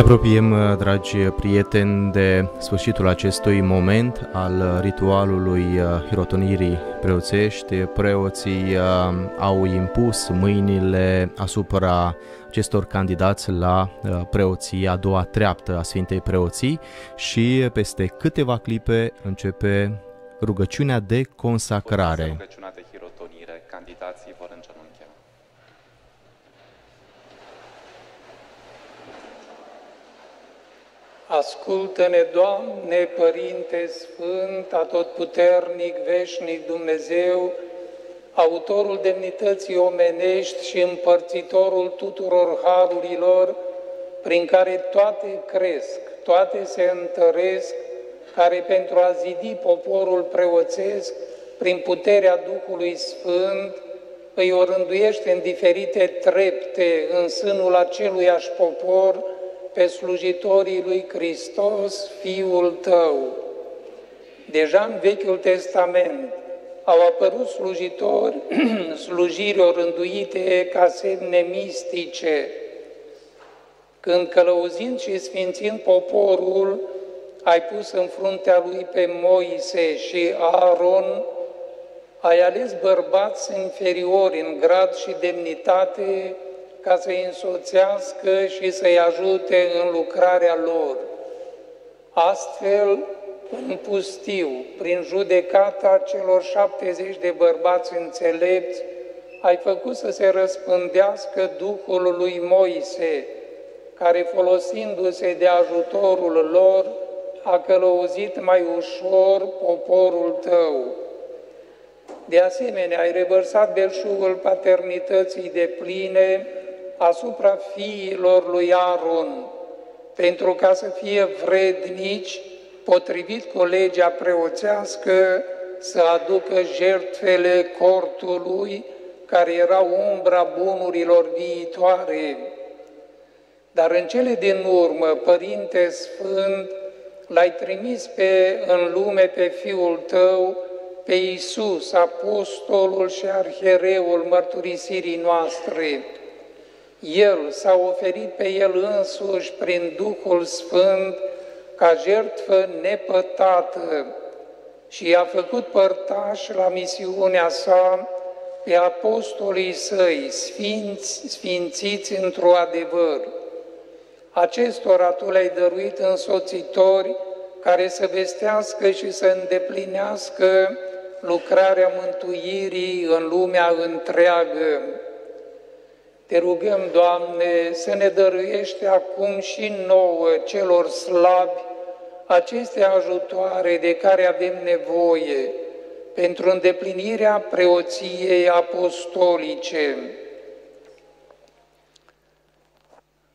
Ne apropiem, uh, dragi prieteni, de sfârșitul acestui moment al ritualului uh, hirotonirii preoțești. Preoții uh, au impus mâinile asupra acestor candidați la preoții, a doua treaptă a Sfintei Preoții și peste câteva clipe începe rugăciunea de consacrare. Rugăciunea de hirotonire, candidații vor îngenunchea. Ascultă-ne, Doamne, Părinte Sfânt, atotputernic, veșnic Dumnezeu, autorul demnității omenești și împărțitorul tuturor harurilor, prin care toate cresc, toate se întăresc, care pentru a zidi poporul preoțesc, prin puterea Duhului Sfânt, îi orânduiește în diferite trepte în sânul aceluiași popor, pe slujitorii lui Hristos, Fiul tău. Deja în Vechiul Testament au apărut slujitori, slujiri orânduite ca semne mistice, când călăuzind și sfințind poporul, ai pus în fruntea lui pe Moise și Aaron, ai ales bărbați inferiori în grad și demnitate, ca să-i însoțească și să-i ajute în lucrarea lor. Astfel, în pustiu, prin judecata celor 70 de bărbați înțelepți, ai făcut să se răspândească Duhul lui Moise, care folosindu-se de ajutorul lor, a călăuzit mai ușor poporul tău. De asemenea, ai revărsat belșugul paternității de pline asupra fiilor lui Aron, pentru ca să fie vrednici, potrivit cu legea preoțească, să aducă jertfele cortului, care era umbra bunurilor viitoare. Dar în cele din urmă, Părinte Sfânt, l-ai trimis pe, în lume pe Fiul Tău, pe Iisus, Apostolul și Arhereul mărturisirii noastre, el s-a oferit pe El însuși prin Duhul Sfânt ca jertfă nepătată și i-a făcut părtaș la misiunea sa pe apostolii săi, sfinți, sfințiți într-o adevăr. Acestora tu le-ai dăruit însoțitori care să vestească și să îndeplinească lucrarea mântuirii în lumea întreagă. Te rugăm, Doamne, să ne dăruiești acum și nouă, celor slabi, aceste ajutoare de care avem nevoie pentru îndeplinirea preoției apostolice.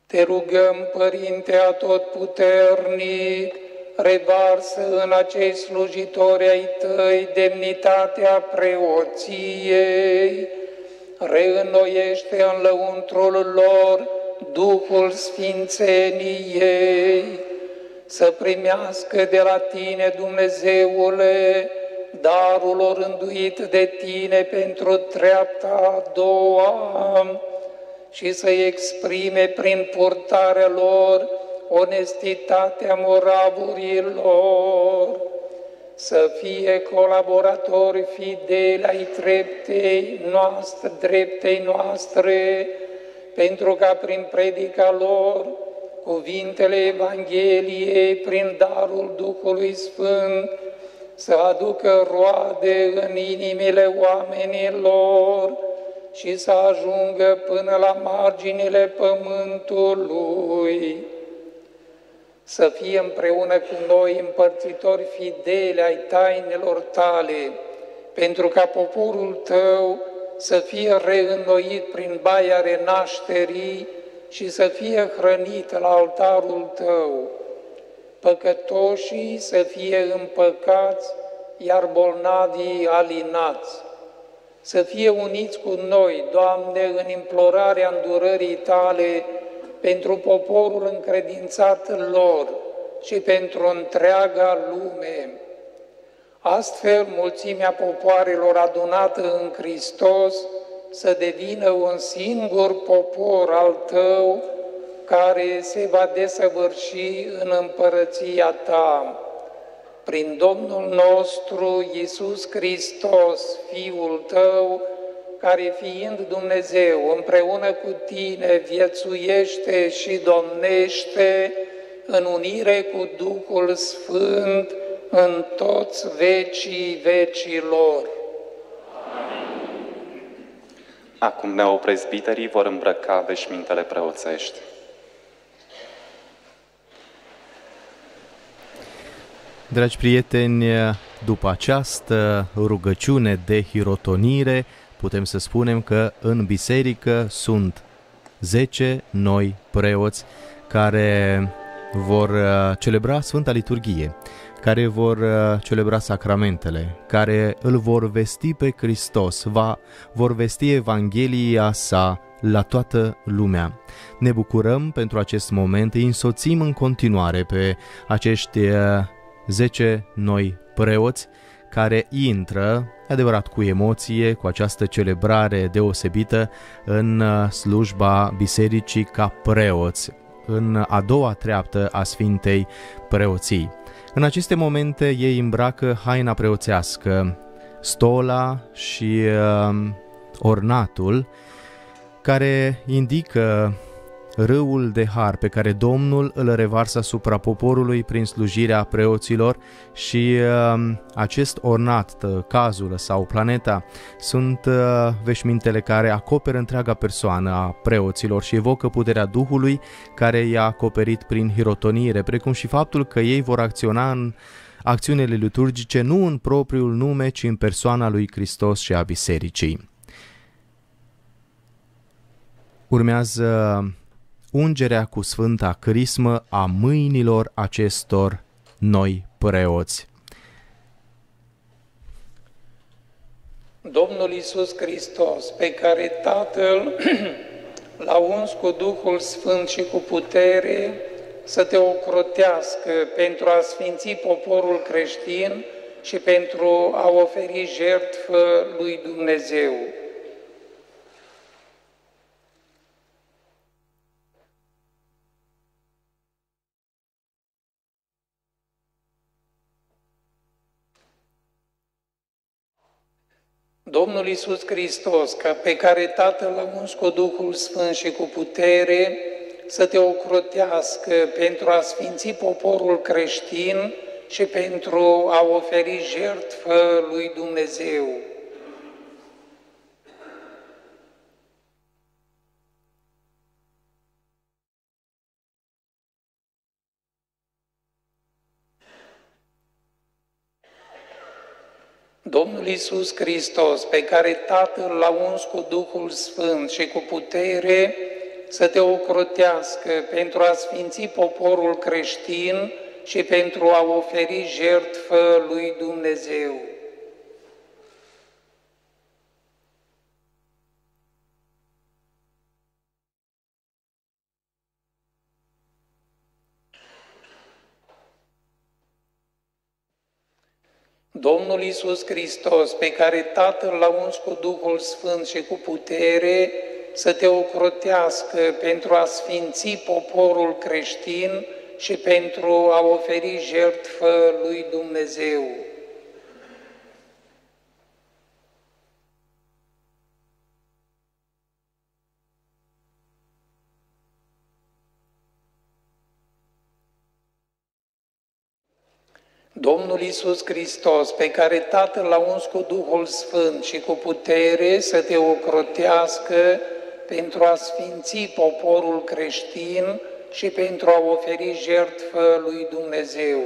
Te rugăm, Părinte Atotputernic, revarsă în acei slujitori ai Tăi demnitatea preoției, reînnoiește în lăuntrul lor Duhul Sfințeniei, să primească de la Tine, Dumnezeule, darul orânduit de Tine pentru treapta a doua și să-i exprime prin purtarea lor onestitatea moravurilor să fie colaboratori fideli ai dreptei noastre, dreptei noastre, pentru ca prin predica lor, cuvintele Evangheliei, prin darul Duhului Sfânt, să aducă roade în inimile oamenilor și să ajungă până la marginile pământului să fie împreună cu noi împărțitori fideli ai tainelor tale, pentru ca poporul tău să fie reînnoit prin baia renașterii și să fie hrănit la altarul tău, păcătoșii să fie împăcați, iar bolnavii alinați. Să fie uniți cu noi, Doamne, în implorarea îndurării Tale, pentru poporul încredințat lor și pentru întreaga lume. Astfel, mulțimea popoarelor adunată în Hristos să devină un singur popor al tău, care se va desăvârși în împărăția Ta. Prin Domnul nostru Iisus Hristos, Fiul Tău, care fiind Dumnezeu împreună cu tine viețuiește și domnește în unire cu Duhul Sfânt în toți vecii vecilor. Acum neoprezbiterii vor îmbrăca veșmintele preoțești. Dragi prieteni, după această rugăciune de hirotonire, putem să spunem că în biserică sunt 10 noi preoți care vor uh, celebra Sfânta Liturghie, care vor uh, celebra sacramentele, care îl vor vesti pe Hristos, va, vor vesti Evanghelia sa la toată lumea. Ne bucurăm pentru acest moment, îi însoțim în continuare pe acești 10 uh, noi preoți care intră, adevărat cu emoție, cu această celebrare deosebită în slujba bisericii ca preoți, în a doua treaptă a Sfintei Preoții. În aceste momente ei îmbracă haina preoțească, stola și uh, ornatul, care indică râul de har pe care Domnul îl revarsă asupra poporului prin slujirea preoților și uh, acest ornat, uh, cazul sau planeta, sunt uh, veșmintele care acoperă întreaga persoană a preoților și evocă puterea Duhului care i-a acoperit prin hirotonire, precum și faptul că ei vor acționa în acțiunile liturgice nu în propriul nume, ci în persoana lui Hristos și a bisericii. Urmează ungerea cu sfânta crismă a mâinilor acestor noi preoți. Domnul Isus Hristos, pe care Tatăl l-a uns cu Duhul Sfânt și cu putere, să te ocrotească pentru a sfinți poporul creștin și pentru a oferi jertfă lui Dumnezeu. Domnul Iisus Hristos, ca pe care Tatăl l-a uns cu Duhul Sfânt și cu putere, să te ocrotească pentru a sfinți poporul creștin și pentru a oferi jertfă lui Dumnezeu. Domnul Iisus Hristos, pe care Tatăl l-a uns cu Duhul Sfânt și cu putere, să te ocrotească pentru a sfinți poporul creștin și pentru a oferi jertfă lui Dumnezeu. Domnul Iisus Hristos, pe care Tatăl l-a uns cu Duhul Sfânt și cu putere, să te ocrotească pentru a sfinți poporul creștin și pentru a oferi jertfă lui Dumnezeu. Domnul Iisus Hristos, pe care Tatăl l-a uns cu Duhul Sfânt și cu putere să te ocrotească pentru a sfinți poporul creștin și pentru a oferi jertfă lui Dumnezeu.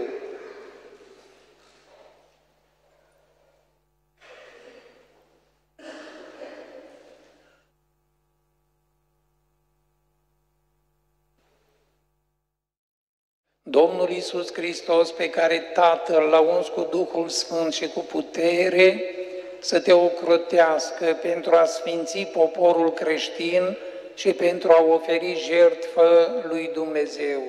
Domnul Iisus Hristos, pe care Tatăl l-a uns cu Duhul Sfânt și cu putere, să te ocrotească pentru a sfinți poporul creștin și pentru a oferi jertfă lui Dumnezeu.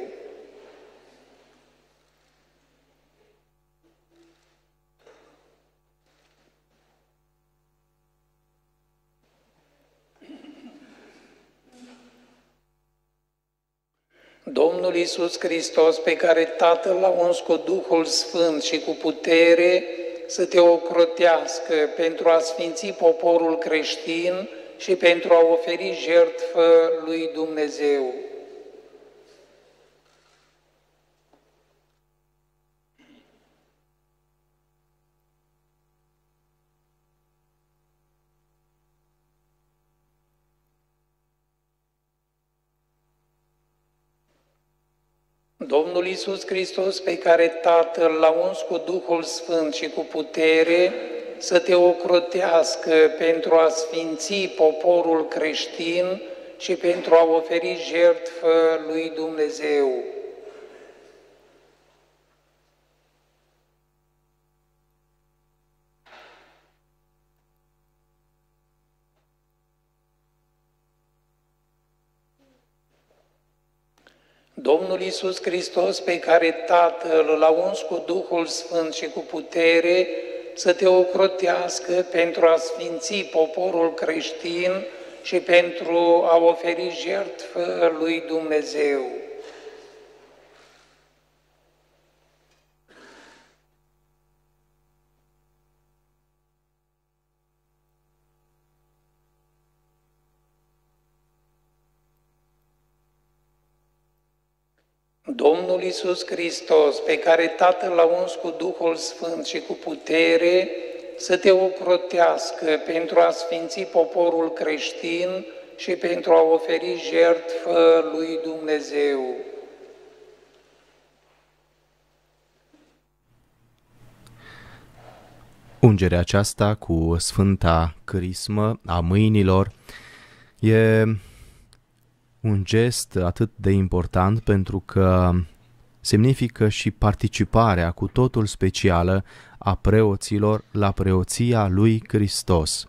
Domnul Isus Hristos, pe care Tatăl l-a uns cu Duhul Sfânt și cu putere, să te ocrotească pentru a sfinți poporul creștin și pentru a oferi jertfă lui Dumnezeu. Domnul Isus Hristos, pe care Tatăl l-a uns cu Duhul Sfânt și cu putere, să te ocrotească pentru a sfinți poporul creștin și pentru a oferi jertfă lui Dumnezeu. Domnul Isus Hristos, pe care Tatăl l-a uns cu Duhul Sfânt și cu putere, să te ocrotească pentru a sfinți poporul creștin și pentru a oferi jertfă lui Dumnezeu. Domnul Isus Hristos, pe care Tatăl l-a uns cu Duhul Sfânt și cu putere, să te ocrotească pentru a sfinți poporul creștin și pentru a oferi jertfă lui Dumnezeu. Ungerea aceasta cu Sfânta Crismă a mâinilor e un gest atât de important pentru că semnifică și participarea cu totul specială a preoților la preoția lui Hristos.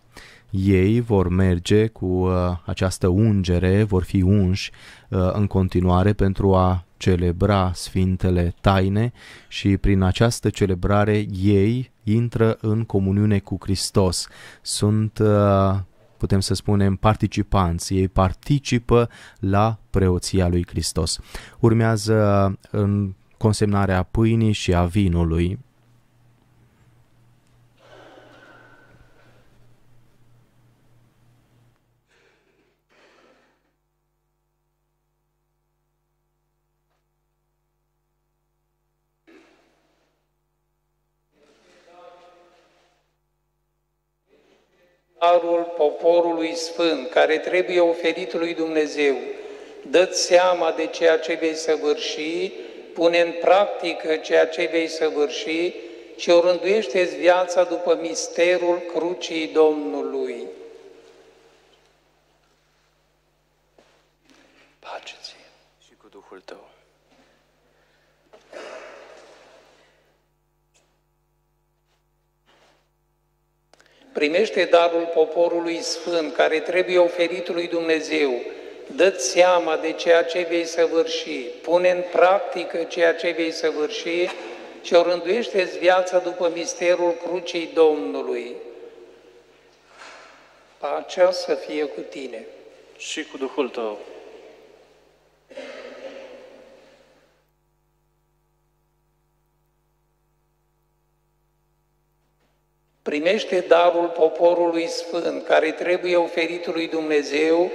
Ei vor merge cu uh, această ungere, vor fi unși uh, în continuare pentru a celebra sfintele taine și prin această celebrare ei intră în comuniune cu Hristos. Sunt uh, putem să spunem, participanți. Ei participă la preoția lui Hristos. Urmează în consemnarea pâinii și a vinului, darul poporului sfânt, care trebuie oferit lui Dumnezeu. Dă-ți seama de ceea ce vei săvârși, pune în practică ceea ce vei săvârși și o rânduiește viața după misterul crucii Domnului. Pace ție. Și cu Duhul tău. Primește darul poporului sfânt care trebuie oferit lui Dumnezeu. Dă-ți seama de ceea ce vei săvârși, pune în practică ceea ce vei săvârși și o rânduiește viața după misterul crucii Domnului. Pacea să fie cu tine. Și cu Duhul tău. Primește darul poporului sfânt care trebuie oferit lui Dumnezeu,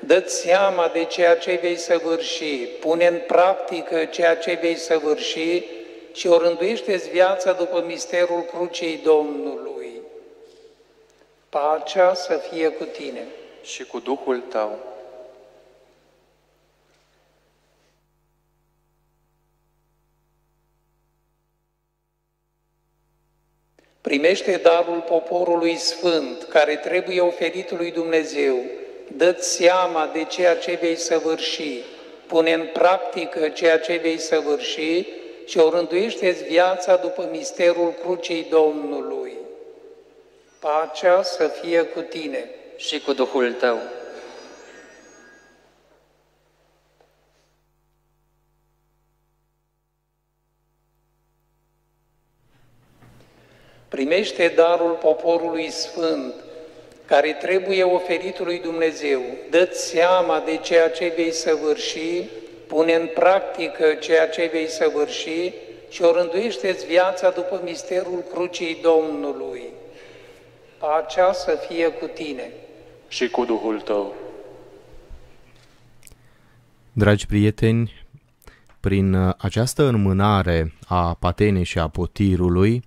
dă-ți seama de ceea ce vei săvârși, pune în practică ceea ce vei săvârși și o rânduiește viața după misterul crucii Domnului. Pacea să fie cu tine. Și cu Duhul tău. Primește darul poporului sfânt, care trebuie oferit lui Dumnezeu. Dă-ți seama de ceea ce vei săvârși, pune în practică ceea ce vei săvârși și o rânduiește viața după misterul crucii Domnului. Pacea să fie cu tine. Și cu Duhul tău. Primește darul poporului sfânt, care trebuie oferit lui Dumnezeu. Dă-ți seama de ceea ce vei săvârși, pune în practică ceea ce vei săvârși și o rânduiește viața după misterul crucii Domnului. Pacea să fie cu tine. Și cu Duhul tău. Dragi prieteni, prin uh, această înmânare a patenei și a potirului,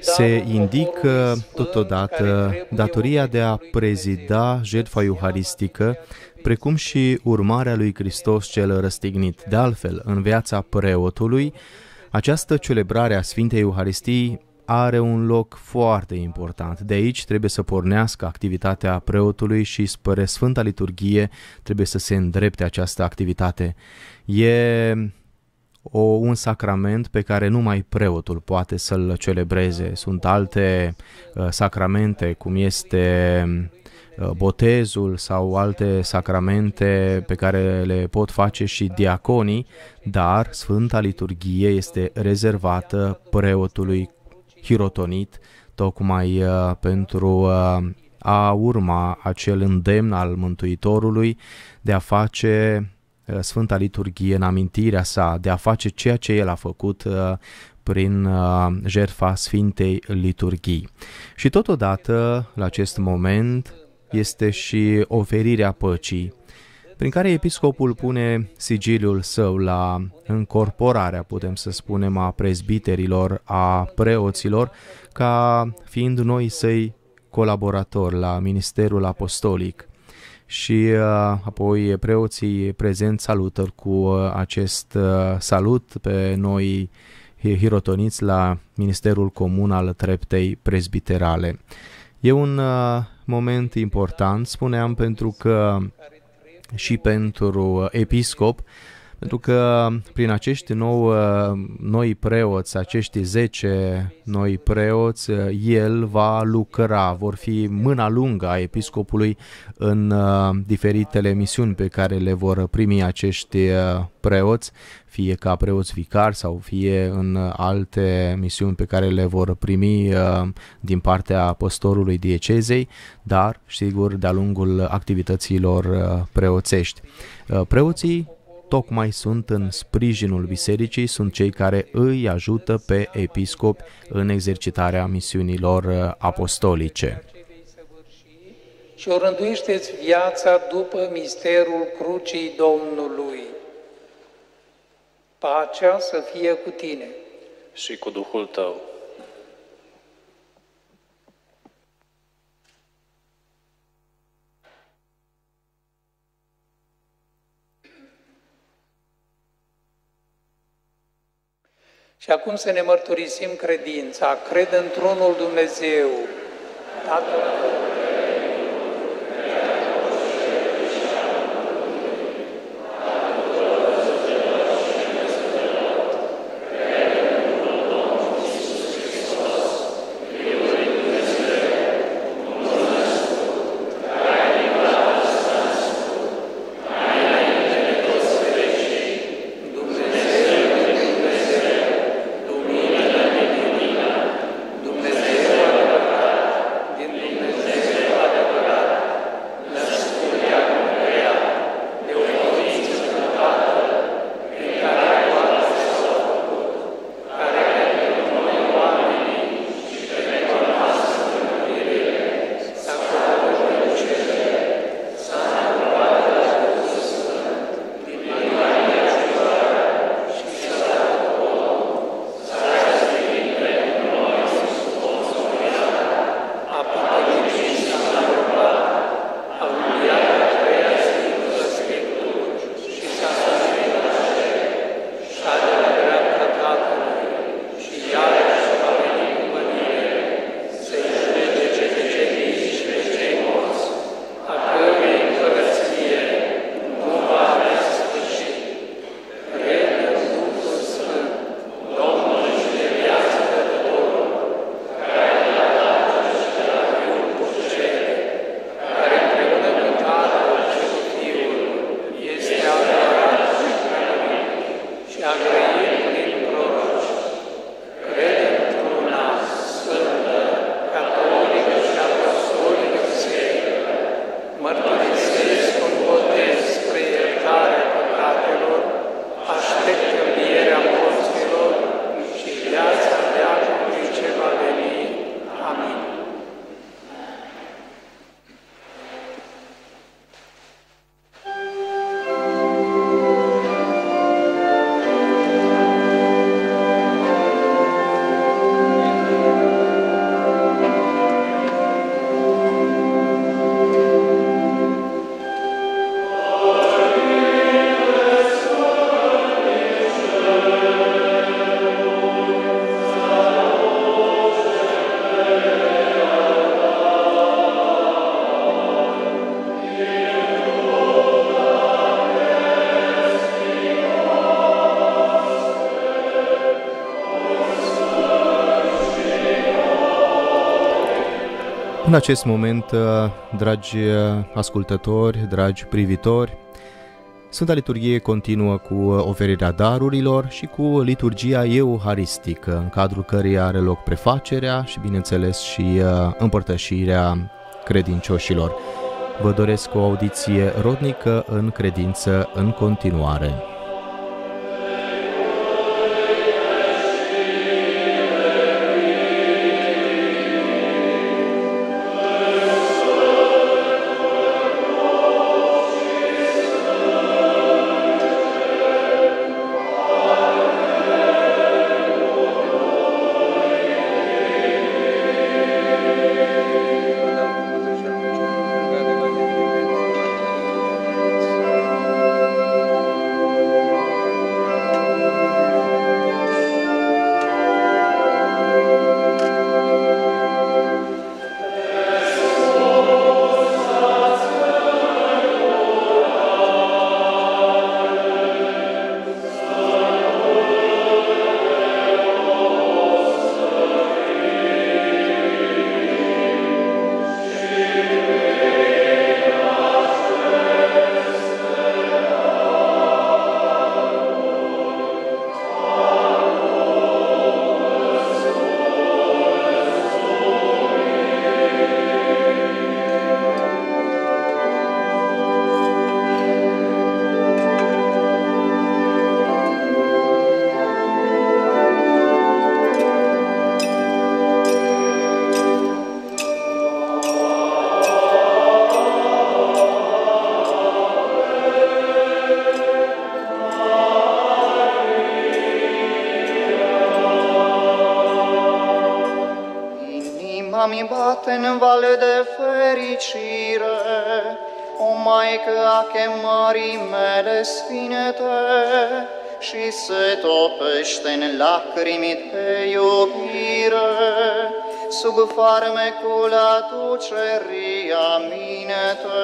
se indică totodată datoria de a prezida jertfa euharistică, precum și urmarea lui Hristos cel răstignit. De altfel, în viața preotului, această celebrare a Sfintei Euharistii are un loc foarte important. De aici trebuie să pornească activitatea preotului și spre Sfânta Liturghie trebuie să se îndrepte această activitate. E o, un sacrament pe care numai preotul poate să-l celebreze. Sunt alte uh, sacramente, cum este uh, botezul sau alte sacramente pe care le pot face și diaconii, dar Sfânta Liturghie este rezervată preotului hirotonit tocmai uh, pentru uh, a urma acel îndemn al Mântuitorului de a face uh, Sfânta Liturghie în amintirea sa, de a face ceea ce El a făcut prin jertfa Sfintei Liturghii. Și totodată, la acest moment, este și oferirea păcii, prin care episcopul pune sigiliul său la încorporarea, putem să spunem, a prezbiterilor, a preoților, ca fiind noi săi colaboratori la Ministerul Apostolic. Și uh, apoi preoții prezenți salută cu uh, acest uh, salut pe noi hirotoniți la Ministerul Comun al Treptei Prezbiterale. E un uh, moment important, spuneam, pentru că și pentru episcop, pentru că prin acești nou, noi preoți, acești 10 noi preoți, el va lucra, vor fi mâna lungă a episcopului în uh, diferitele misiuni pe care le vor primi acești uh, preoți, fie ca preoți vicari sau fie în alte misiuni pe care le vor primi uh, din partea pastorului diecezei, dar, sigur, de-a lungul activităților preoțești. Preoții tocmai sunt în sprijinul bisericii, sunt cei care îi ajută pe episcopi în exercitarea misiunilor uh, apostolice. Și o rânduiește viața după misterul crucii Domnului. Pacea să fie cu tine. Și cu Duhul tău. Și acum să ne mărturisim credința. Cred într-unul Dumnezeu, Tatăl În acest moment, uh, dragi uh, ascultători, dragi privitori, Sfânta Liturghie continuă cu uh, oferirea darurilor și cu liturgia euharistică, în cadrul căreia are loc prefacerea și, bineînțeles, și împărtășirea credincioșilor. Vă doresc o audiție rodnică în credință în continuare. În vale de fericire, o Maică a chemării mele sfinete, și se topește în lacrimi de iubire, sub farmecul aducerii aminete.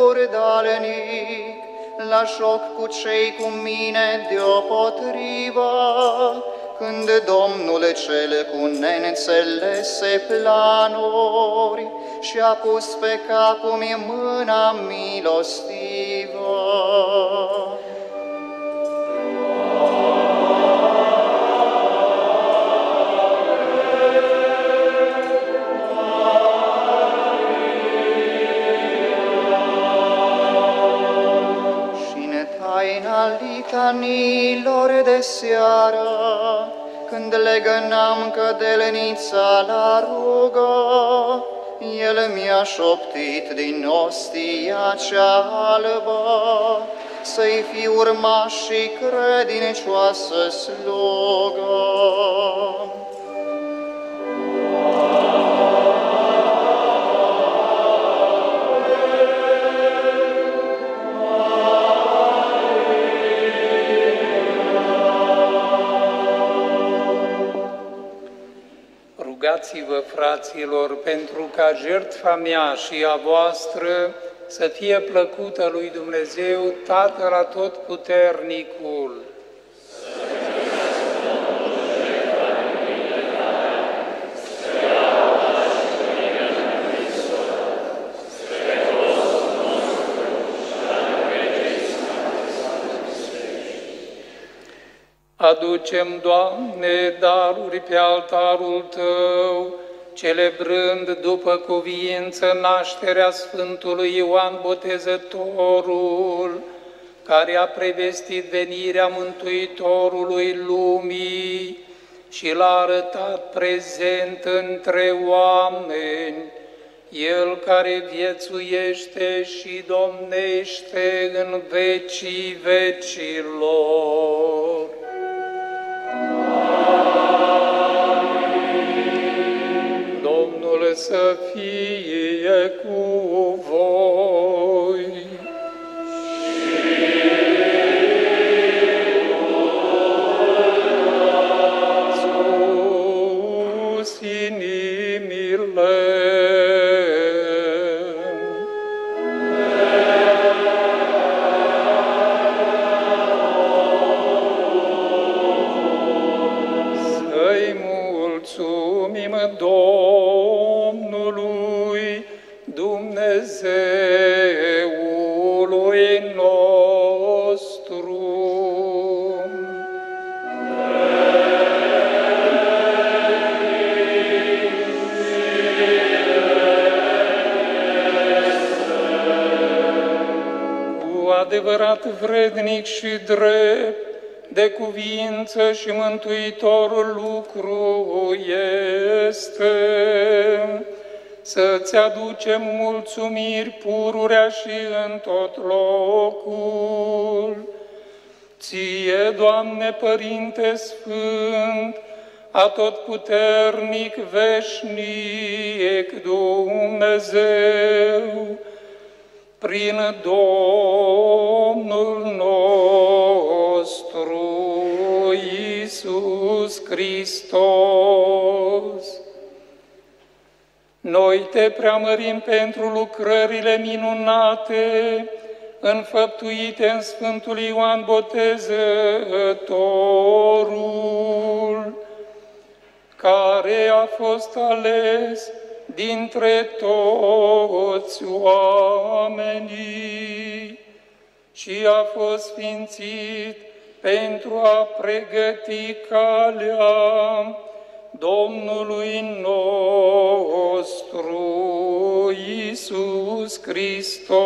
Neștiutor zbordalnic, la joc cu cei cu mine deopotrivă, când Domnul cel cu neînțelese planuri și-a pus pe capul mi mâna milostivă. Când legănam cădelnița la rugă, el mi-a șoptit din ostia cea albă, să-i fi urmaș și credincioasă slugă. Rugați-vă, fraților, pentru ca jertfa mea și a voastră să fie plăcută lui Dumnezeu, Tatăl Atotputernicul. Aducem, Doamne, daruri pe altarul Tău, celebrând după cuviință nașterea Sfântului Ioan Botezătorul, care a prevestit venirea Mântuitorului lumii și l-a arătat prezent între oameni, El care viețuiește și domnește în vecii vecilor. Să fie cu voi. Vrednic și drept, de cuvință și mântuitorul lucru este să-ți aducem mulțumiri pururea și în tot locul. Ție, Doamne Părinte Sfânt, atotputernic, veșnic Dumnezeu, prin Domnul Hristos. Noi te preamărim pentru lucrările minunate înfăptuite în Sfântul Ioan Botezătorul, care a fost ales dintre toți oamenii și a fost sfințit pentru a pregăti calea Domnului nostru Iisus Hristos.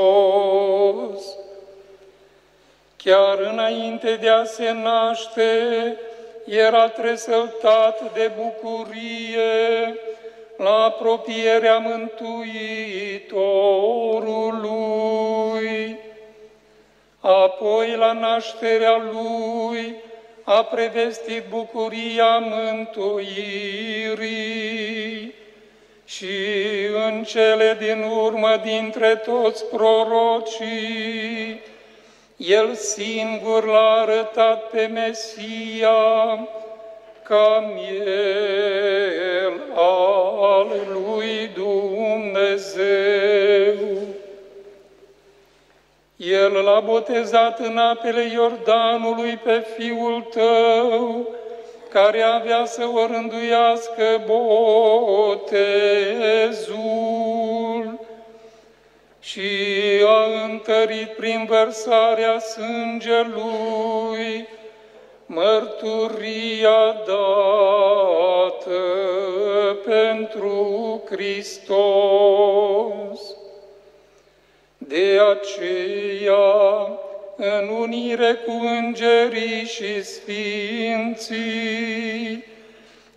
Chiar înainte de a se naște, era tresăltat de bucurie la apropierea Mântuitorului. Apoi, la nașterea Lui, a prevestit bucuria mântuirii și în cele din urmă dintre toți prorocii, El singur l-a arătat pe Mesia, ca miel al lui Dumnezeu. El l-a botezat în apele Iordanului pe Fiul tău, care avea să o rânduiască botezul și a întărit prin vărsarea sângelui mărturia dată pentru Hristos. De aceea, în unire cu îngerii și sfinții,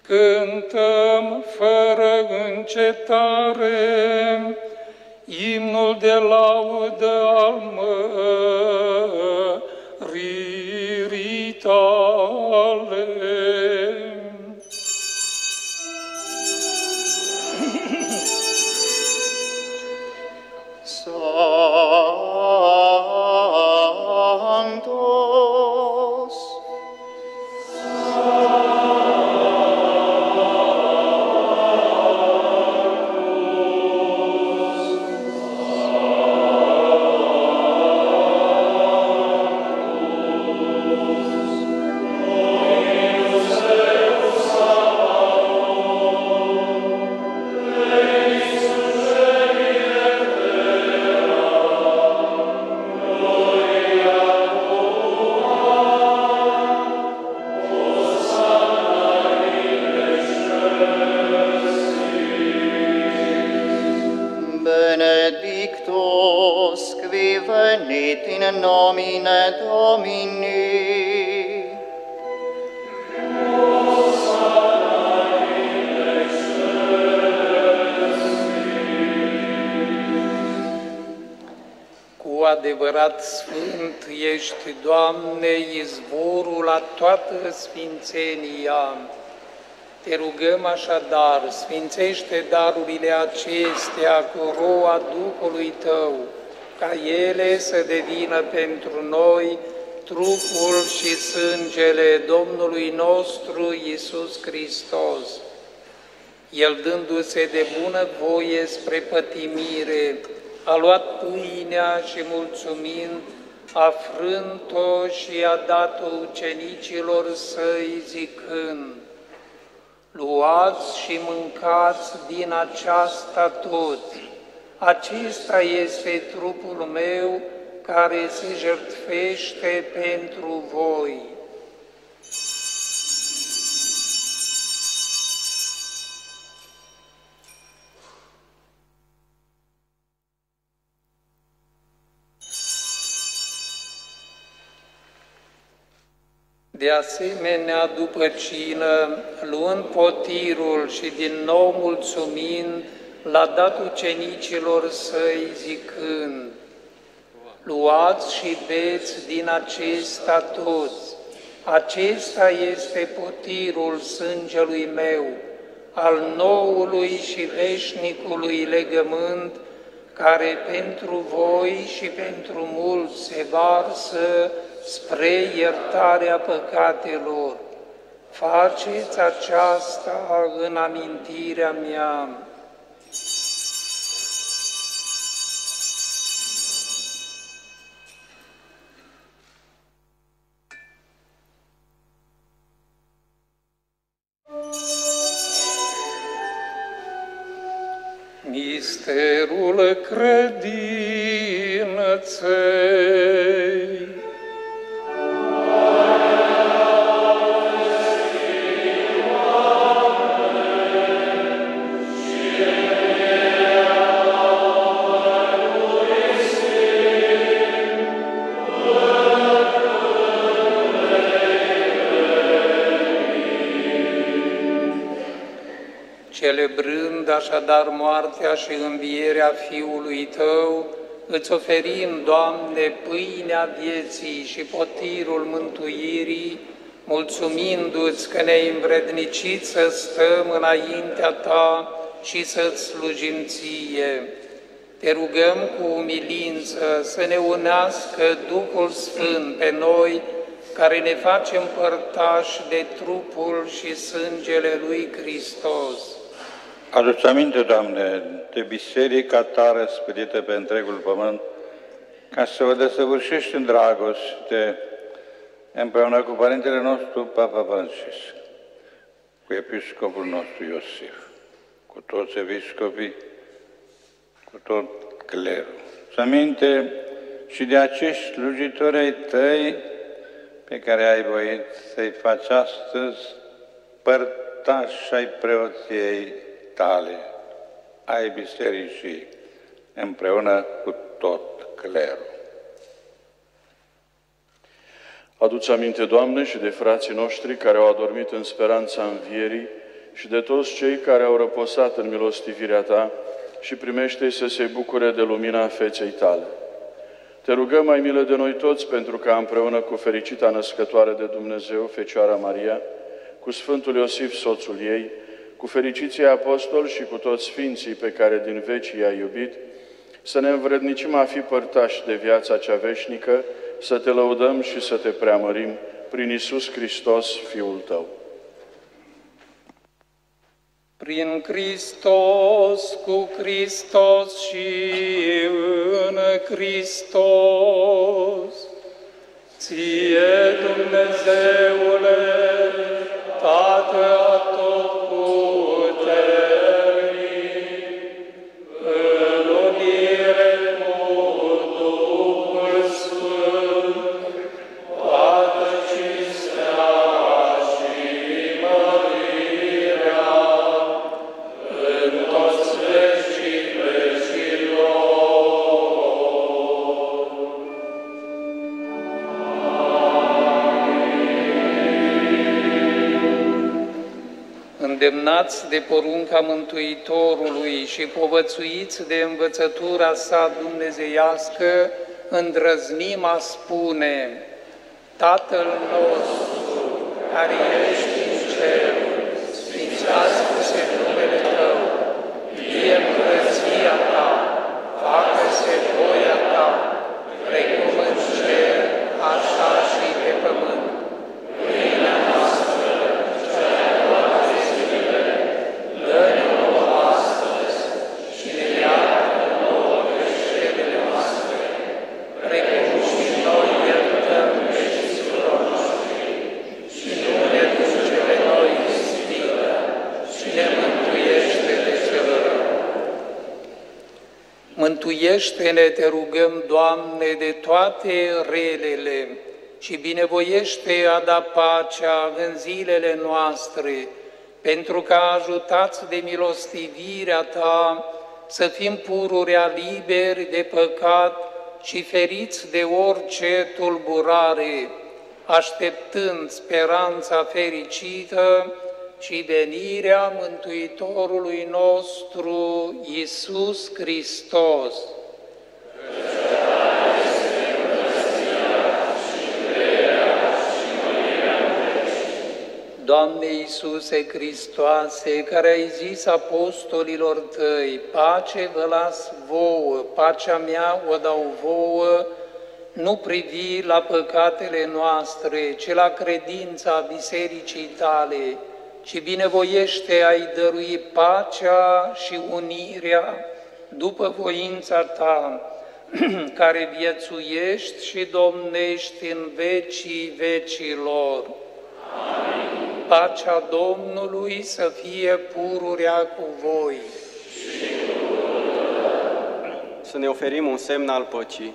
cântăm fără încetare imnul de laudă al măririi tale. Oh. Ești, Doamne, izvorul la toată sfințenia. Te rugăm așadar, sfințește darurile acestea cu roa Duhului Tău, ca ele să devină pentru noi trupul și sângele Domnului nostru Isus Hristos. El dându-se de bună voie spre pătimire, a luat pâinea și mulțumind, a frânt-o și a dat-o ucenicilor săi zicând, Luați și mâncați din aceasta toți, acesta este trupul meu care se jertfește pentru voi. De asemenea, după cină, luând potirul și din nou mulțumind, l-a dat ucenicilor săi zicând, Luați și beți din acesta toți, acesta este potirul sângelui meu, al noului și veșnicului legământ, care pentru voi și pentru mulți se varsă spre iertarea păcatelor. Faceți aceasta în amintirea mea. Misterul credinței. Celebrând așadar moartea și învierea Fiului Tău, îți oferim, Doamne, pâinea vieții și potirul mântuirii, mulțumindu-ți că ne-ai învrednicit să stăm înaintea Ta și să-ți slujim Ție. Te rugăm cu umilință să ne unească Duhul Sfânt pe noi, care ne facem părtași de trupul și sângele lui Hristos. Aduți aminte, Doamne, de biserica Ta răspădită pe întregul pământ, ca să o desăvârșești în dragoste, împreună cu Părintele nostru, Papa Francis, cu Episcopul nostru Iosif, cu toți episcopii, cu tot clerul. Să aminte și de acești slujitori ai Tăi pe care ai voit să-i faci astăzi părtași ai preoției tale, ai bisericii, împreună cu tot clerul. Aduți aminte, Doamne, și de frații noștri care au adormit în speranța învierii și de toți cei care au răposat în milostivirea Ta și primește să se bucure de lumina feței Tale. Te rugăm mai milă de noi toți pentru ca împreună cu fericita născătoare de Dumnezeu, Fecioara Maria, cu Sfântul Iosif, soțul ei, cu fericiții apostoli și cu toți sfinții pe care din veci i-a iubit, să ne învrednicim a fi părtași de viața cea veșnică, să te lăudăm și să te preamărim prin Isus Hristos, Fiul Tău. Prin Hristos, cu Hristos și în Hristos, ție Dumnezeule, Tată atotputernic, Îndemnați de porunca Mântuitorului și povățuiți de învățătura sa dumnezeiască, îndrăznim a spune, Tatăl nostru, care ești în cer, sfințească-se numele Tău, fie împărăția Ta, facă-se voia Ta, precum în cer, așa și pe pământ. Pâinea noastră, cea de toate zilele, dă-ne Mântuiește-ne, te rugăm, Doamne, de toate relele și binevoiește a da pacea în zilele noastre, pentru că ajutați de milostivirea Ta să fim pururea liberi de păcat și feriți de orice tulburare, așteptând speranța fericită și venirea Mântuitorului nostru, Isus Hristos. Doamne Iisuse Hristoase, care ai zis apostolilor tăi, pace vă las vouă, pacea mea o dau vouă, nu privi la păcatele noastre, ci la credința bisericii tale, și binevoiește ai dărui pacea și unirea după voința ta, care viețuiești și domnești în vecii vecilor. Amin. Pacea Domnului să fie pururea cu voi. Să ne oferim un semn al păcii.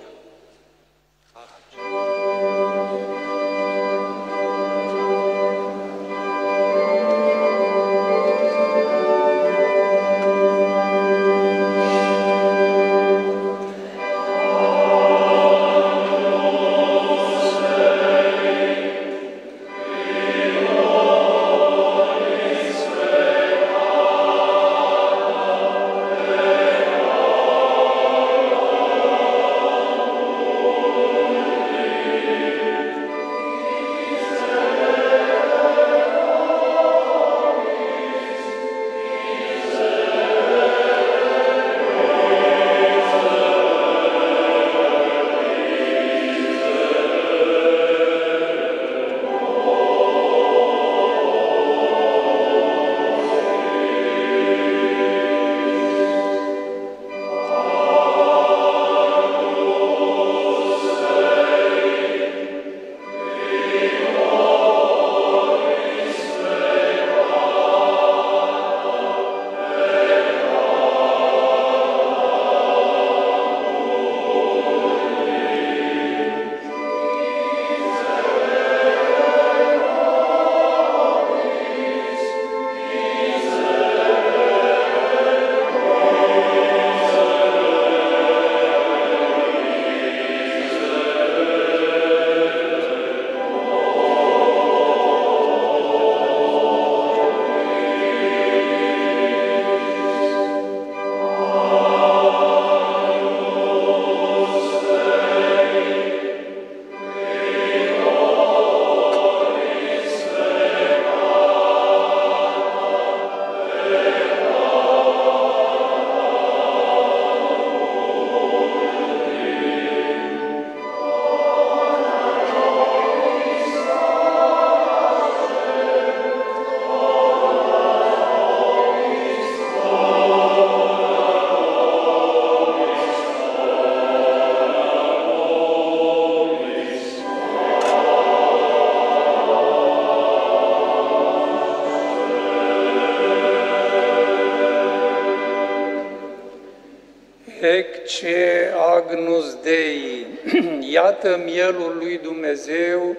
Ecce agnus Dei, iată mielul lui Dumnezeu,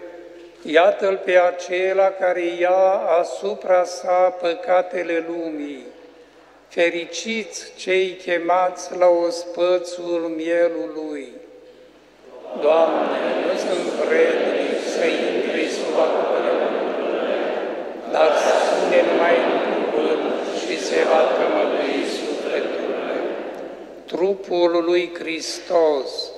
iată-l pe acela care ia asupra sa păcatele lumii. Fericiți cei chemați la ospățul mielului. Doamne, nu sunt vrednic să intri sub acoperământul dar spune numai cuvânt și se va tămădui trupul lui Hristos.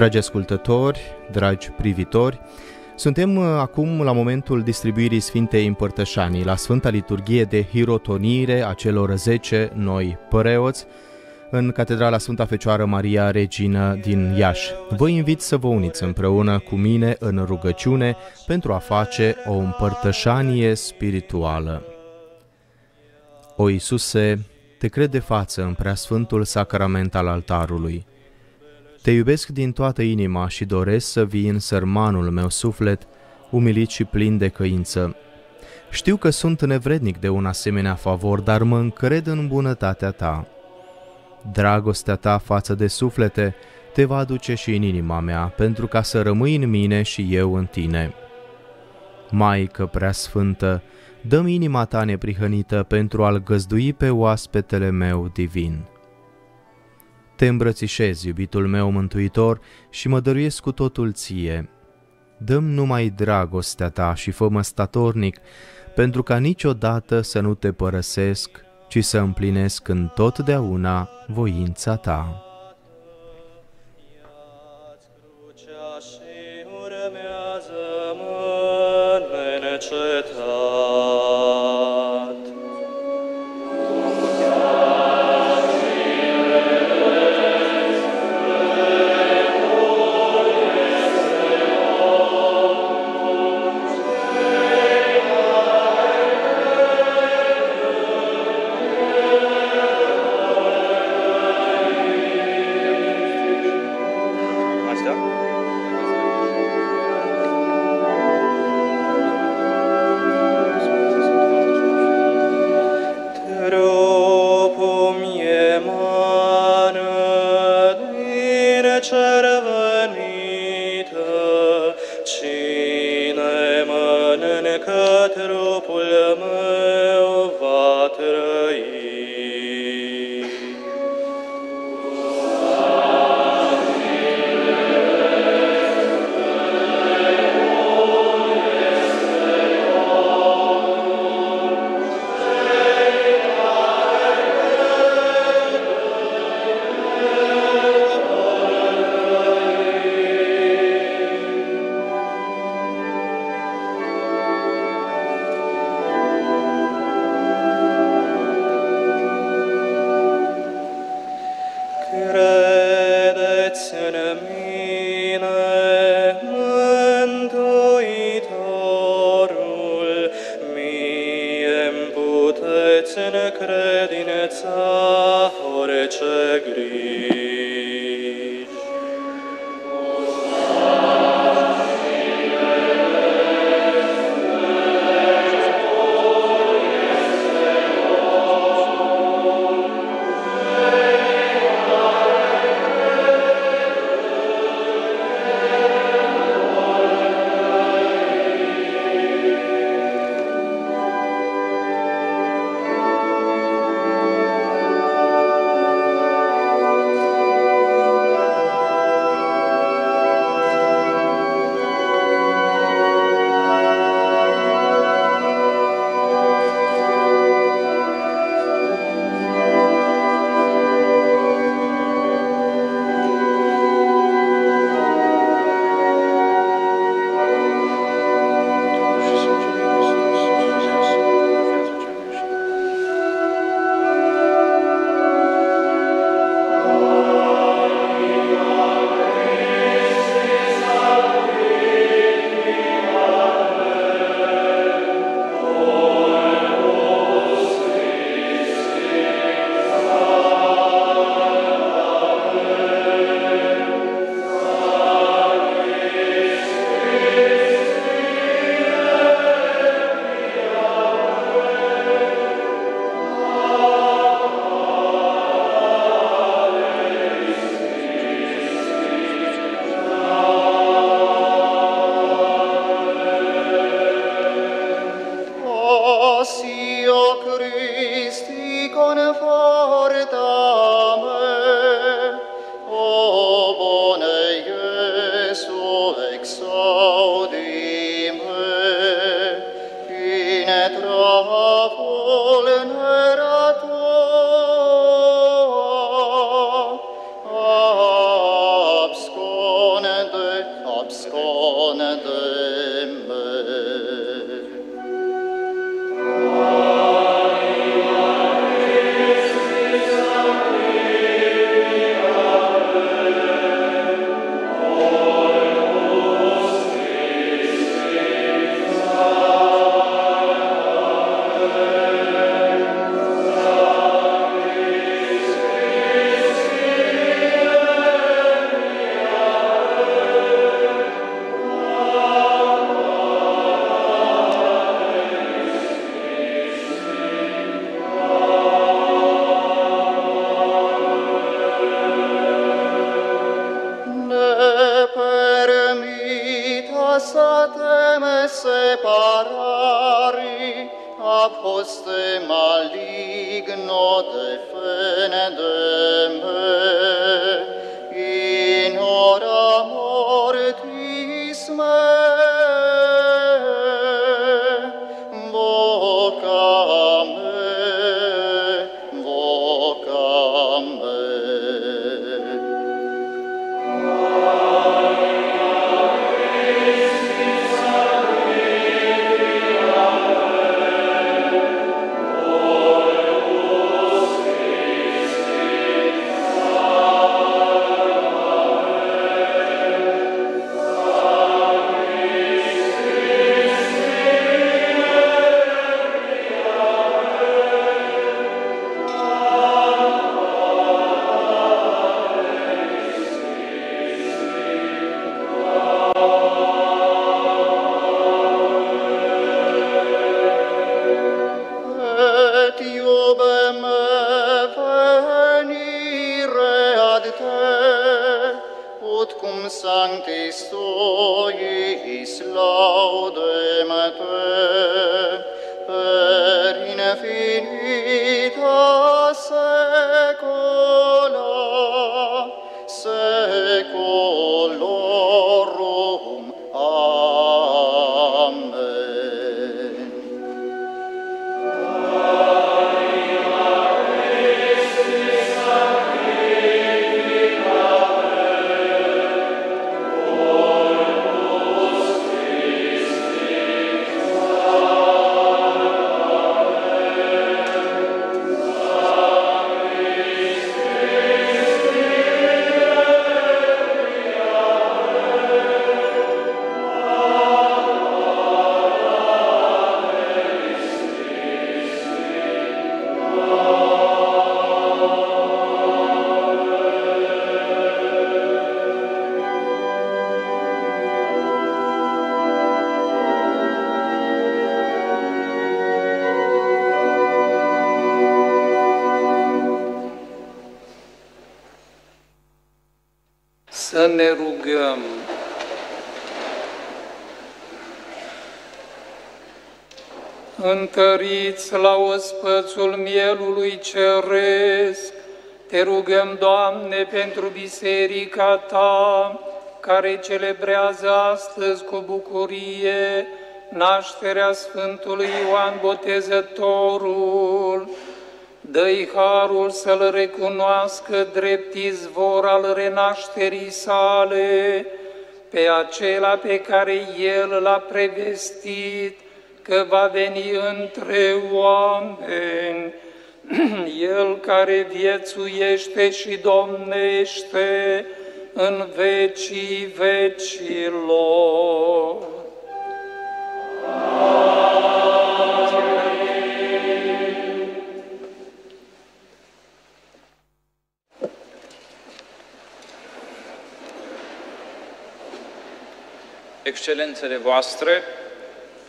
Dragi ascultători, dragi privitori, suntem uh, acum la momentul distribuirii Sfintei Împărtășanii, la Sfânta Liturghie de Hirotonire a celor 10 noi păreoți în Catedrala Sfânta Fecioară Maria Regină din Iași. Vă invit să vă uniți împreună cu mine în rugăciune pentru a face o împărtășanie spirituală. O Iisuse, te cred de față în preasfântul sacrament al altarului. Te iubesc din toată inima și doresc să vii în sărmanul meu suflet, umilit și plin de căință. Știu că sunt nevrednic de un asemenea favor, dar mă încred în bunătatea ta. Dragostea ta față de suflete te va aduce și în inima mea, pentru ca să rămâi în mine și eu în tine. Maică prea sfântă, dă-mi inima ta neprihănită pentru a-l găzdui pe oaspetele meu divin. Te îmbrățișez, iubitul meu mântuitor, și mă dăruiesc cu totul ție. Dăm numai dragostea ta și fă-mă statornic, pentru ca niciodată să nu te părăsesc, ci să împlinesc în totdeauna voința ta. Crucea laudem te per infinita secum Întăriți la ospățul mielului ceresc, te rugăm, Doamne, pentru biserica Ta, care celebrează astăzi cu bucurie nașterea Sfântului Ioan Botezătorul, dă-i harul să-L recunoască drept izvor al renașterii sale, pe acela pe care El l-a prevestit că va veni între oameni, El care viețuiește și domnește în vecii vecilor. Excelențele voastre,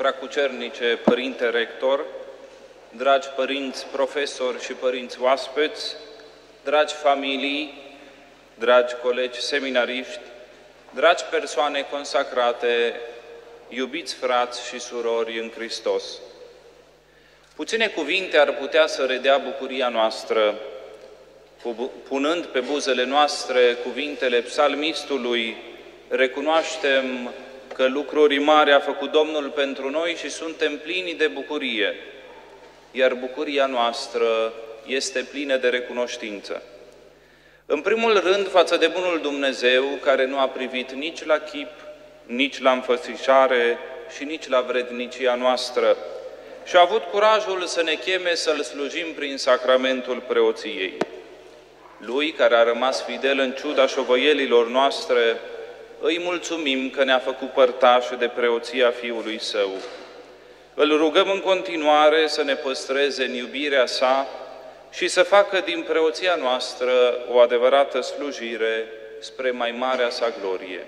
preacucernice Părinte Rector, dragi părinți profesori și părinți oaspeți, dragi familii, dragi colegi seminariști, dragi persoane consacrate, iubiți frați și surori în Hristos. Puține cuvinte ar putea să redea bucuria noastră, punând pe buzele noastre cuvintele psalmistului, recunoaștem că lucruri mari a făcut Domnul pentru noi și suntem plini de bucurie, iar bucuria noastră este plină de recunoștință. În primul rând, față de Bunul Dumnezeu, care nu a privit nici la chip, nici la înfățișare și nici la vrednicia noastră, și a avut curajul să ne cheme să-L slujim prin sacramentul preoției. Lui, care a rămas fidel în ciuda șovăielilor noastre, îi mulțumim că ne-a făcut părtaș de preoția Fiului Său. Îl rugăm în continuare să ne păstreze în iubirea sa și să facă din preoția noastră o adevărată slujire spre mai marea sa glorie.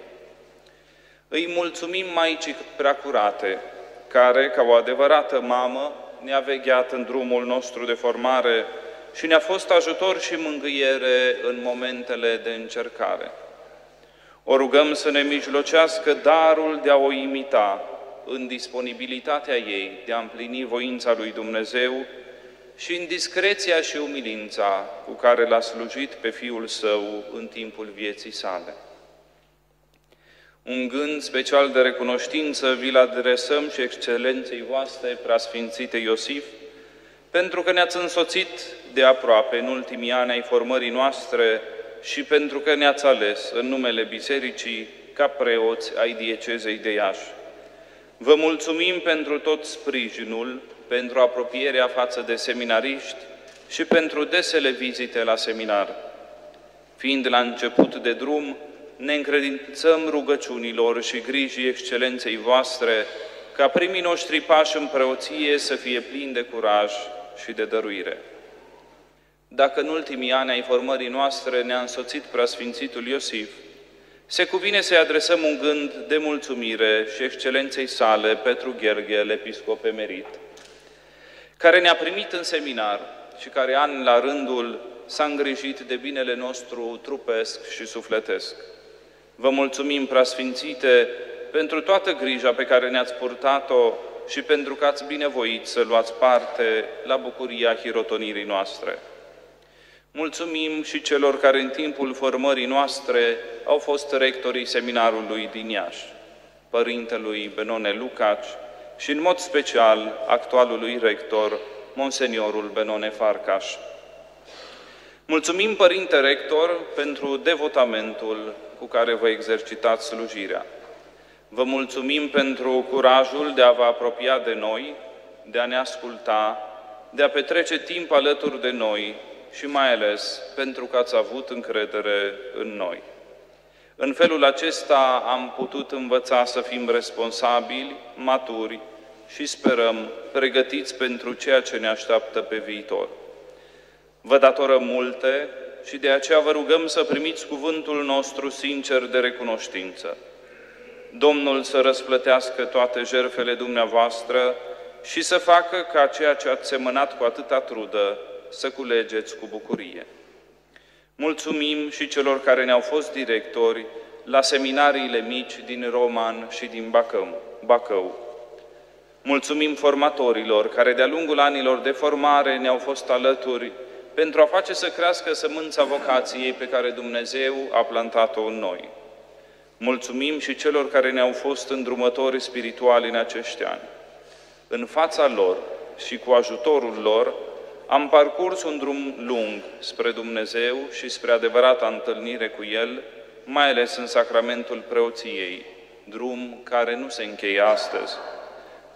Îi mulțumim Maicii Preacurate, care, ca o adevărată mamă, ne-a vegheat în drumul nostru de formare și ne-a fost ajutor și mângâiere în momentele de încercare. O rugăm să ne mijlocească darul de a o imita în disponibilitatea ei de a împlini voința lui Dumnezeu și în discreția și umilința cu care l-a slujit pe Fiul Său în timpul vieții sale. Un gând special de recunoștință vi-l adresăm și excelenței voastre, preasfințite Iosif, pentru că ne-ați însoțit de aproape în ultimii ani ai formării noastre și pentru că ne-ați ales în numele Bisericii ca preoți ai diecezei de Iași. Vă mulțumim pentru tot sprijinul, pentru apropierea față de seminariști și pentru desele vizite la seminar. Fiind la început de drum, ne încredințăm rugăciunilor și grijii excelenței voastre, ca primii noștri pași în preoție să fie plini de curaj și de dăruire. Dacă în ultimii ani ai formării noastre ne-a însoțit preasfințitul Iosif, se cuvine să-i adresăm un gând de mulțumire și excelenței sale, Petru Gherghel, episcop emerit, care ne-a primit în seminar și care an la rândul s-a îngrijit de binele nostru trupesc și sufletesc. Vă mulțumim, preasfințite, pentru toată grija pe care ne-ați purtat-o și pentru că ați binevoit să luați parte la bucuria hirotonirii noastre. Mulțumim și celor care în timpul formării noastre au fost rectorii seminarului din Iași, părintelui Benone Lucaci și în mod special actualului rector, Monseniorul Benone Farcaș. Mulțumim, Părinte Rector, pentru devotamentul cu care vă exercitați slujirea. Vă mulțumim pentru curajul de a vă apropia de noi, de a ne asculta, de a petrece timp alături de noi și mai ales pentru că ați avut încredere în noi. În felul acesta am putut învăța să fim responsabili, maturi și sperăm pregătiți pentru ceea ce ne așteaptă pe viitor. Vă datorăm multe și de aceea vă rugăm să primiți cuvântul nostru sincer de recunoștință. Domnul să răsplătească toate jerfele dumneavoastră și să facă ca ceea ce ați semănat cu atâta trudă să culegeți cu bucurie. Mulțumim și celor care ne-au fost directori la seminariile mici din Roman și din Bacău. Bacău. Mulțumim formatorilor care de-a lungul anilor de formare ne-au fost alături pentru a face să crească sămânța vocației pe care Dumnezeu a plantat-o în noi. Mulțumim și celor care ne-au fost îndrumători spirituali în acești ani. În fața lor și cu ajutorul lor, am parcurs un drum lung spre Dumnezeu și spre adevărata întâlnire cu El, mai ales în sacramentul preoției, drum care nu se încheie astăzi.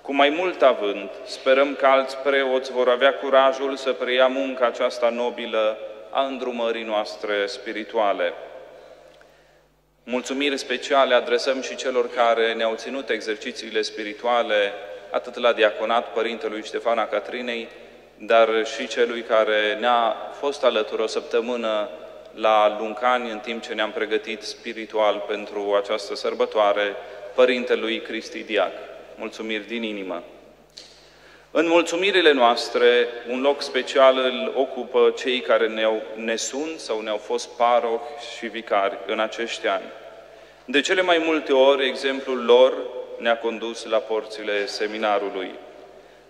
Cu mai mult avânt, sperăm că alți preoți vor avea curajul să preia munca aceasta nobilă a îndrumării noastre spirituale. Mulțumiri speciale adresăm și celor care ne-au ținut exercițiile spirituale, atât la diaconat Părintelui Ștefana Catrinei, dar și celui care ne-a fost alături o săptămână la Luncani, în timp ce ne-am pregătit spiritual pentru această sărbătoare, Părintelui Cristi Diac. Mulțumiri din inimă! În mulțumirile noastre, un loc special îl ocupă cei care ne-au, ne sunt sau ne-au fost paroh și vicari în acești ani. De cele mai multe ori, exemplul lor ne-a condus la porțile seminarului.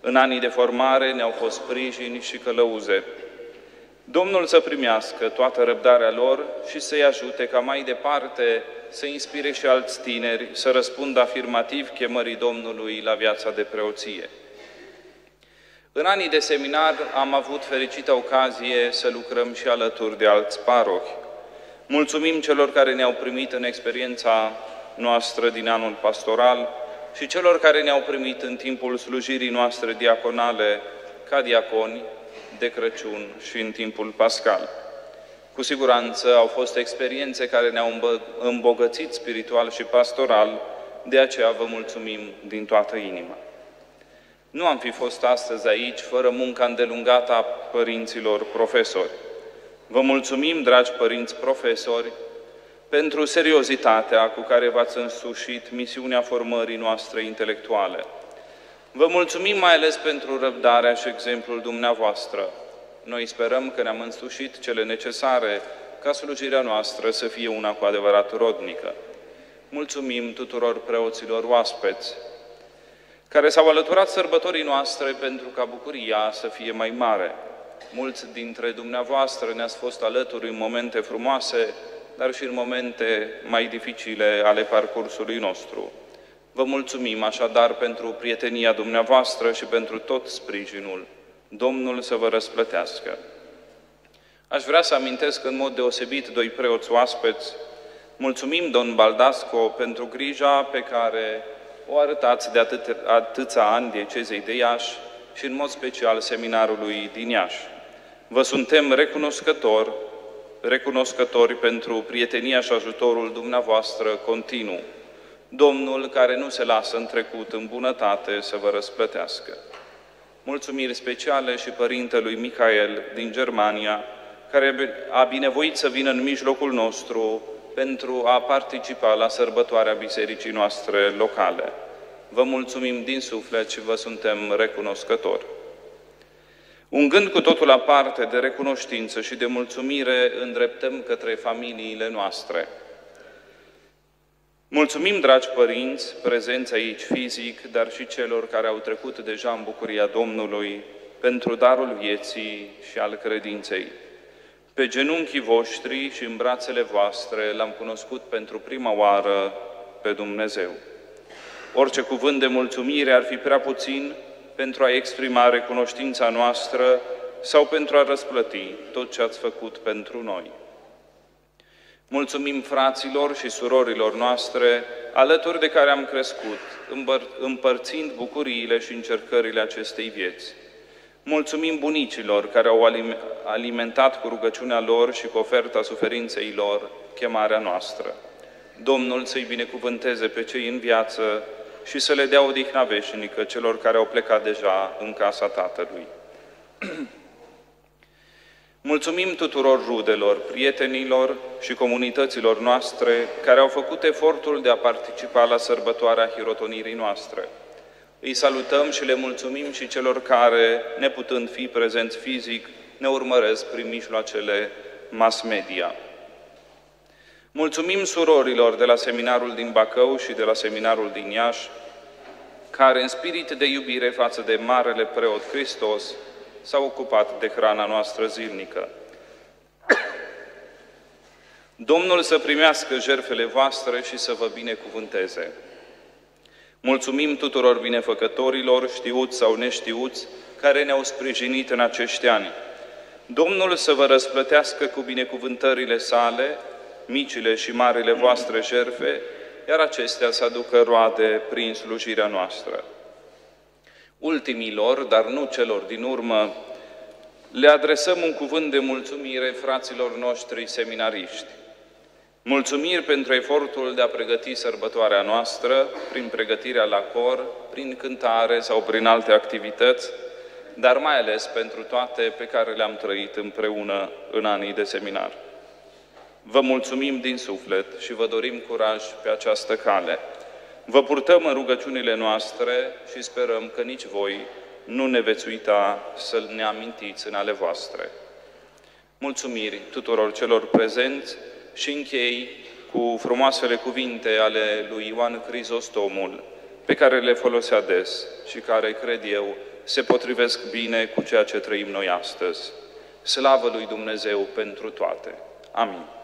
În anii de formare ne-au fost sprijini și călăuze. Domnul să primească toată răbdarea lor și să-i ajute ca mai departe să inspire și alți tineri să răspundă afirmativ chemării Domnului la viața de preoție. În anii de seminar am avut fericită ocazie să lucrăm și alături de alți parohi. Mulțumim celor care ne-au primit în experiența noastră din anul pastoral și celor care ne-au primit în timpul slujirii noastre diaconale ca diaconi de Crăciun și în timpul pascal. Cu siguranță au fost experiențe care ne-au îmbogățit spiritual și pastoral, de aceea vă mulțumim din toată inima. Nu am fi fost astăzi aici fără munca îndelungată a părinților profesori. Vă mulțumim, dragi părinți profesori, pentru seriozitatea cu care v-ați însușit misiunea formării noastre intelectuale. Vă mulțumim mai ales pentru răbdarea și exemplul dumneavoastră. Noi sperăm că ne-am însușit cele necesare ca slujirea noastră să fie una cu adevărat rodnică. Mulțumim tuturor preoților oaspeți. care s-au alăturat sărbătorii noastre pentru ca bucuria să fie mai mare. Mulți dintre dumneavoastră ne-ați fost alături în momente frumoase, dar și în momente mai dificile ale parcursului nostru. Vă mulțumim așadar pentru prietenia dumneavoastră și pentru tot sprijinul. Domnul să vă răsplătească. Aș vrea să amintesc în mod deosebit doi preoți oaspeți. Mulțumim, domn Baldasco, pentru grija pe care o arătați de atât, atâția ani diecezei de Iași și în mod special seminarului din Iași. Vă suntem recunoscători, recunoscători pentru prietenia și ajutorul dumneavoastră continuu. Domnul care nu se lasă în trecut în bunătate să vă răsplătească. Mulțumiri speciale și Părintelui Michael din Germania, care a binevoit să vină în mijlocul nostru pentru a participa la sărbătoarea bisericii noastre locale. Vă mulțumim din suflet și vă suntem recunoscători. Un gând cu totul aparte de recunoștință și de mulțumire îndreptăm către familiile noastre. Mulțumim, dragi părinți, prezenți aici fizic, dar și celor care au trecut deja în bucuria Domnului pentru darul vieții și al credinței. Pe genunchii voștri și în brațele voastre l-am cunoscut pentru prima oară pe Dumnezeu. Orice cuvânt de mulțumire ar fi prea puțin pentru a exprima recunoștința noastră sau pentru a răsplăti tot ce ați făcut pentru noi. Mulțumim fraților și surorilor noastre, alături de care am crescut, împărțind bucuriile și încercările acestei vieți. Mulțumim bunicilor care au alimentat cu rugăciunea lor și cu oferta suferinței lor chemarea noastră. Domnul să-i binecuvânteze pe cei în viață și să le dea odihna veșnică celor care au plecat deja în casa Tatălui. Mulțumim tuturor rudelor, prietenilor și comunităților noastre care au făcut efortul de a participa la sărbătoarea hirotonirii noastre. Îi salutăm și le mulțumim și celor care, neputând fi prezenți fizic, ne urmăresc prin mijloacele mass media. Mulțumim surorilor de la seminarul din Bacău și de la seminarul din Iași, care în spirit de iubire față de Marele Preot Hristos s-au ocupat de hrana noastră zilnică. Domnul să primească jerfele voastre și să vă binecuvânteze. Mulțumim tuturor binefăcătorilor, știuți sau neștiuți, care ne-au sprijinit în acești ani. Domnul să vă răsplătească cu binecuvântările sale, micile și marile voastre jerfe, iar acestea să aducă roade prin slujirea noastră. Ultimilor, dar nu celor din urmă, le adresăm un cuvânt de mulțumire fraților noștri seminariști. Mulțumiri pentru efortul de a pregăti sărbătoarea noastră, prin pregătirea la cor, prin cântare sau prin alte activități, dar mai ales pentru toate pe care le-am trăit împreună în anii de seminar. Vă mulțumim din suflet și vă dorim curaj pe această cale. Vă purtăm în rugăciunile noastre și sperăm că nici voi nu ne veți uita să ne amintiți în ale voastre. Mulțumiri tuturor celor prezenți și închei cu frumoasele cuvinte ale lui Ioan Crizostomul, pe care le folosea des și care, cred eu, se potrivesc bine cu ceea ce trăim noi astăzi. Slavă lui Dumnezeu pentru toate. Amin.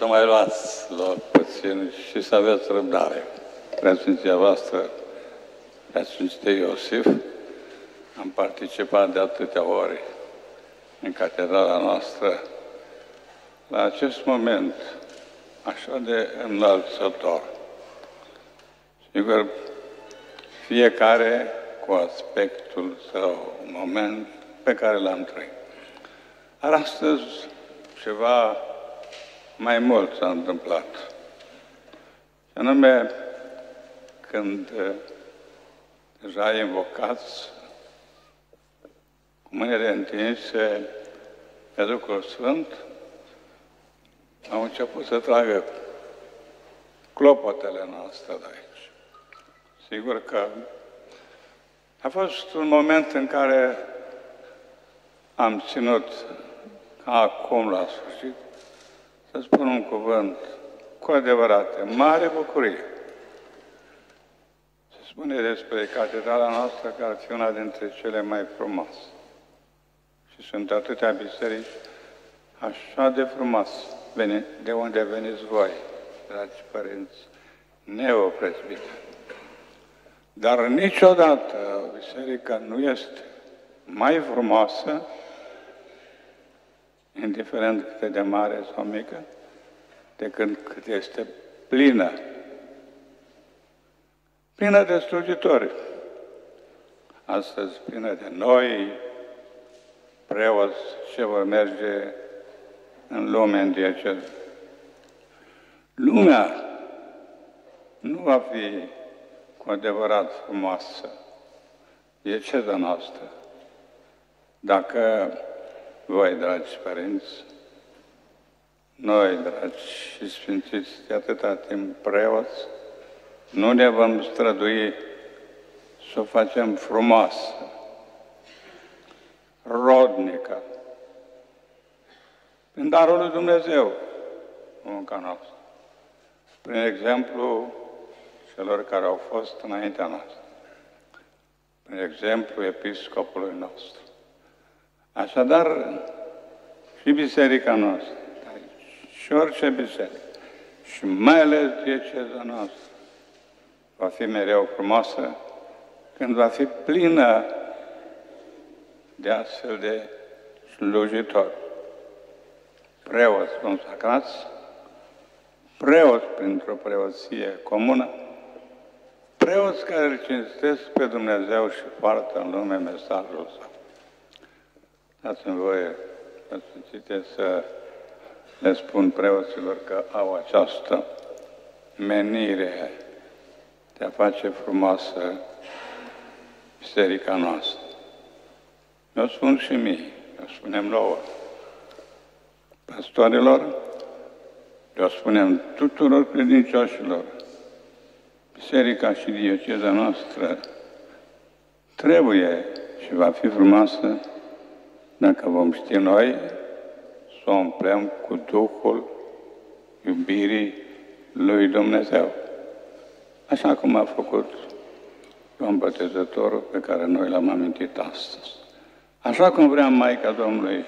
Să mai luați loc puțin și să aveți răbdare. Preasfinția voastră, Preasfințite Iosif, am participat de atâtea ori în catedrala noastră la acest moment așa de înălțător. Sigur, fiecare cu aspectul sau moment pe care l-am trăit. Dar astăzi ceva mai mult s-a întâmplat. Și anume, când eh, deja invocați cu mâinile întinse pe Duhul Sfânt, au început să tragă clopotele noastre de aici. Sigur că a fost un moment în care am ținut ca acum la sfârșit să spun un cuvânt cu adevărat, mare bucurie. Se spune despre catedrala noastră că ar fi una dintre cele mai frumoase. Și sunt atâtea biserici așa de frumoase, de unde veniți voi, dragi părinți, neopresbiteri. Dar niciodată biserica nu este mai frumoasă, indiferent cât de mare sau mică, decât cât este plină. Plină de slujitori. Astăzi plină de noi, preoți ce vor merge în lume în diecez. Lumea nu va fi cu adevărat frumoasă, dieceza noastră, dacă voi, dragi părinți, noi, dragi și sfințiți de atâta timp preoți, nu ne vom strădui să o facem frumoasă, rodnică, prin darul lui Dumnezeu, munca noastră, prin exemplu celor care au fost înaintea noastră, prin exemplu episcopului nostru. Așadar, și biserica noastră, și orice biserică, și mai ales dieceza noastră, va fi mereu frumoasă când va fi plină de astfel de slujitori. Preoți consacrați, preoți printr-o preoție comună, preoți care îl cinstesc pe Dumnezeu și poartă în lume mesajul său. Dați-mi voie, să citesc, să le spun preoților că au această menire de a face frumoasă biserica noastră. Eu spun și mie, eu spunem nouă, pastorilor, eu spunem tuturor credincioșilor, biserica și dioceza noastră trebuie și va fi frumoasă dacă vom ști noi să o umplem cu Duhul iubirii lui Dumnezeu. Așa cum a făcut Ioan Bătezătorul pe care noi l-am amintit astăzi. Așa cum vrea Maica Domnului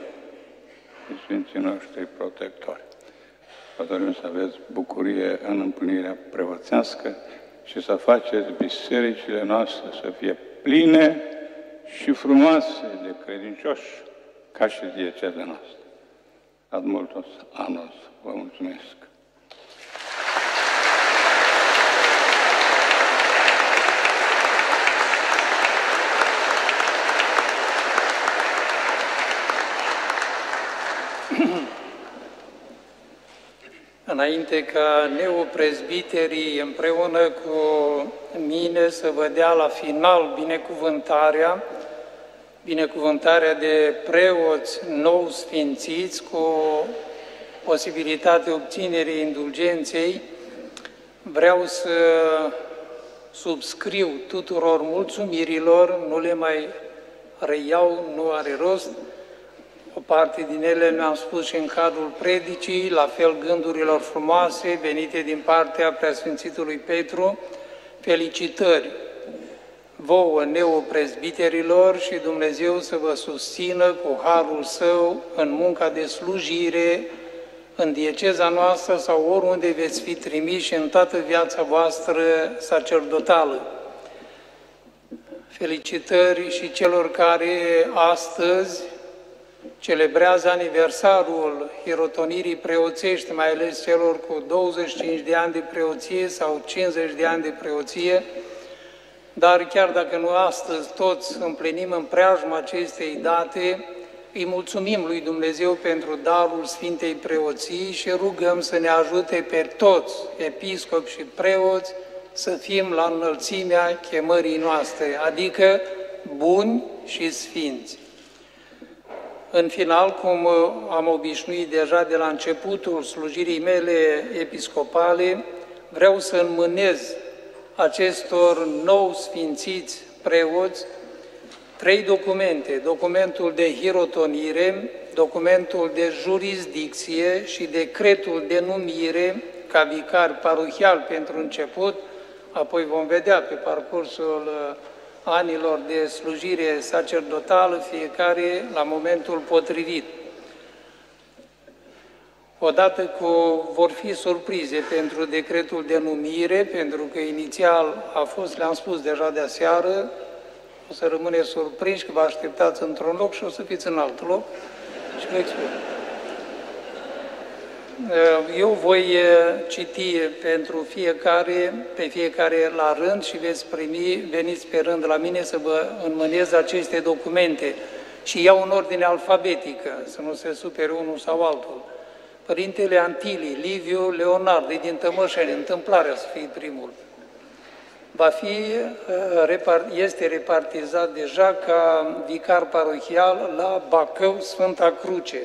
și Sfinții noștri protectori. Vă dorim să aveți bucurie în împlinirea preoțească și să faceți bisericile noastre să fie pline și frumoase de credincioși ca și dieceza noastră. Ad multos anos. Vă mulțumesc. Înainte ca neoprezbiterii împreună cu mine să vă dea la final binecuvântarea, binecuvântarea de preoți nou sfințiți cu posibilitatea obținerii indulgenței, vreau să subscriu tuturor mulțumirilor, nu le mai reiau, nu are rost, o parte din ele ne-am spus și în cadrul predicii, la fel gândurilor frumoase venite din partea Preasfințitului Petru, felicitări vouă neoprezbiterilor și Dumnezeu să vă susțină cu harul său în munca de slujire în dieceza noastră sau oriunde veți fi trimiși în toată viața voastră sacerdotală. Felicitări și celor care astăzi celebrează aniversarul hirotonirii preoțești, mai ales celor cu 25 de ani de preoție sau 50 de ani de preoție, dar chiar dacă nu astăzi toți împlinim în preajma acestei date, îi mulțumim lui Dumnezeu pentru darul Sfintei Preoții și rugăm să ne ajute pe toți, episcopi și preoți, să fim la înălțimea chemării noastre, adică buni și sfinți. În final, cum am obișnuit deja de la începutul slujirii mele episcopale, vreau să înmânez acestor nou sfințiți preoți trei documente, documentul de hirotonire, documentul de jurisdicție și decretul de numire ca vicar parohial pentru început, apoi vom vedea pe parcursul uh, anilor de slujire sacerdotală, fiecare la momentul potrivit. Odată cu vor fi surprize pentru decretul de numire, pentru că inițial a fost, le-am spus deja de aseară, o să rămâne surprinși că vă așteptați într-un loc și o să fiți în alt loc și vă explic. Eu voi eh, citi pentru fiecare, pe fiecare la rând și veți primi, veniți pe rând la mine să vă înmânez aceste documente și iau în ordine alfabetică, să nu se supere unul sau altul. Părintele Antili, Liviu Leonard, din Tămășeni, întâmplarea să fie primul. Va fi, eh, este repartizat deja ca vicar parohial la Bacău, Sfânta Cruce.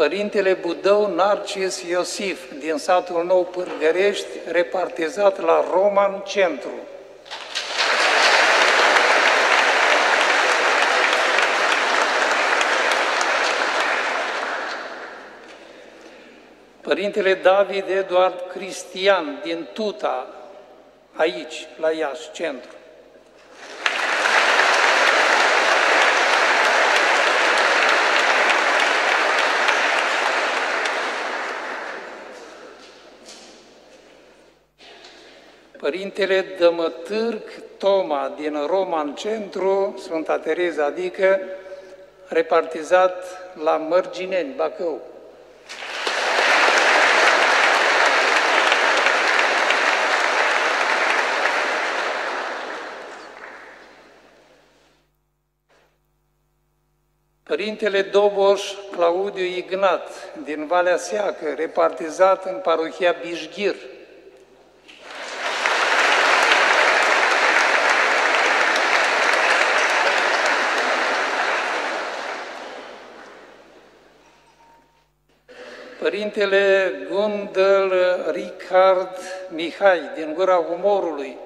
Părintele Budău Narcis Iosif, din satul Nou Pârgărești, repartizat la Roman Centru. Părintele David Eduard Cristian, din Tuta, aici, la Iași, centru. Părintele Dămătârc Toma din Roman Centru, Sfânta Tereza, adică repartizat la Mărgineni, Bacău. Părintele Doboș Claudiu Ignat din Valea Seacă, repartizat în parohia Bișghir, Părintele Gundel Richard Mihai din Gura Umorului,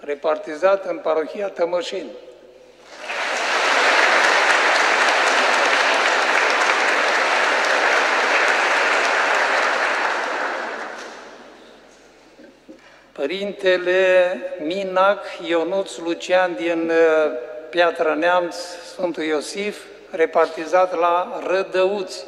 repartizat în parohia Tămășeni. Părintele Minac Ionuț Lucian din uh, Piatra Neamț, Sfântul Iosif, repartizat la Rădăuți.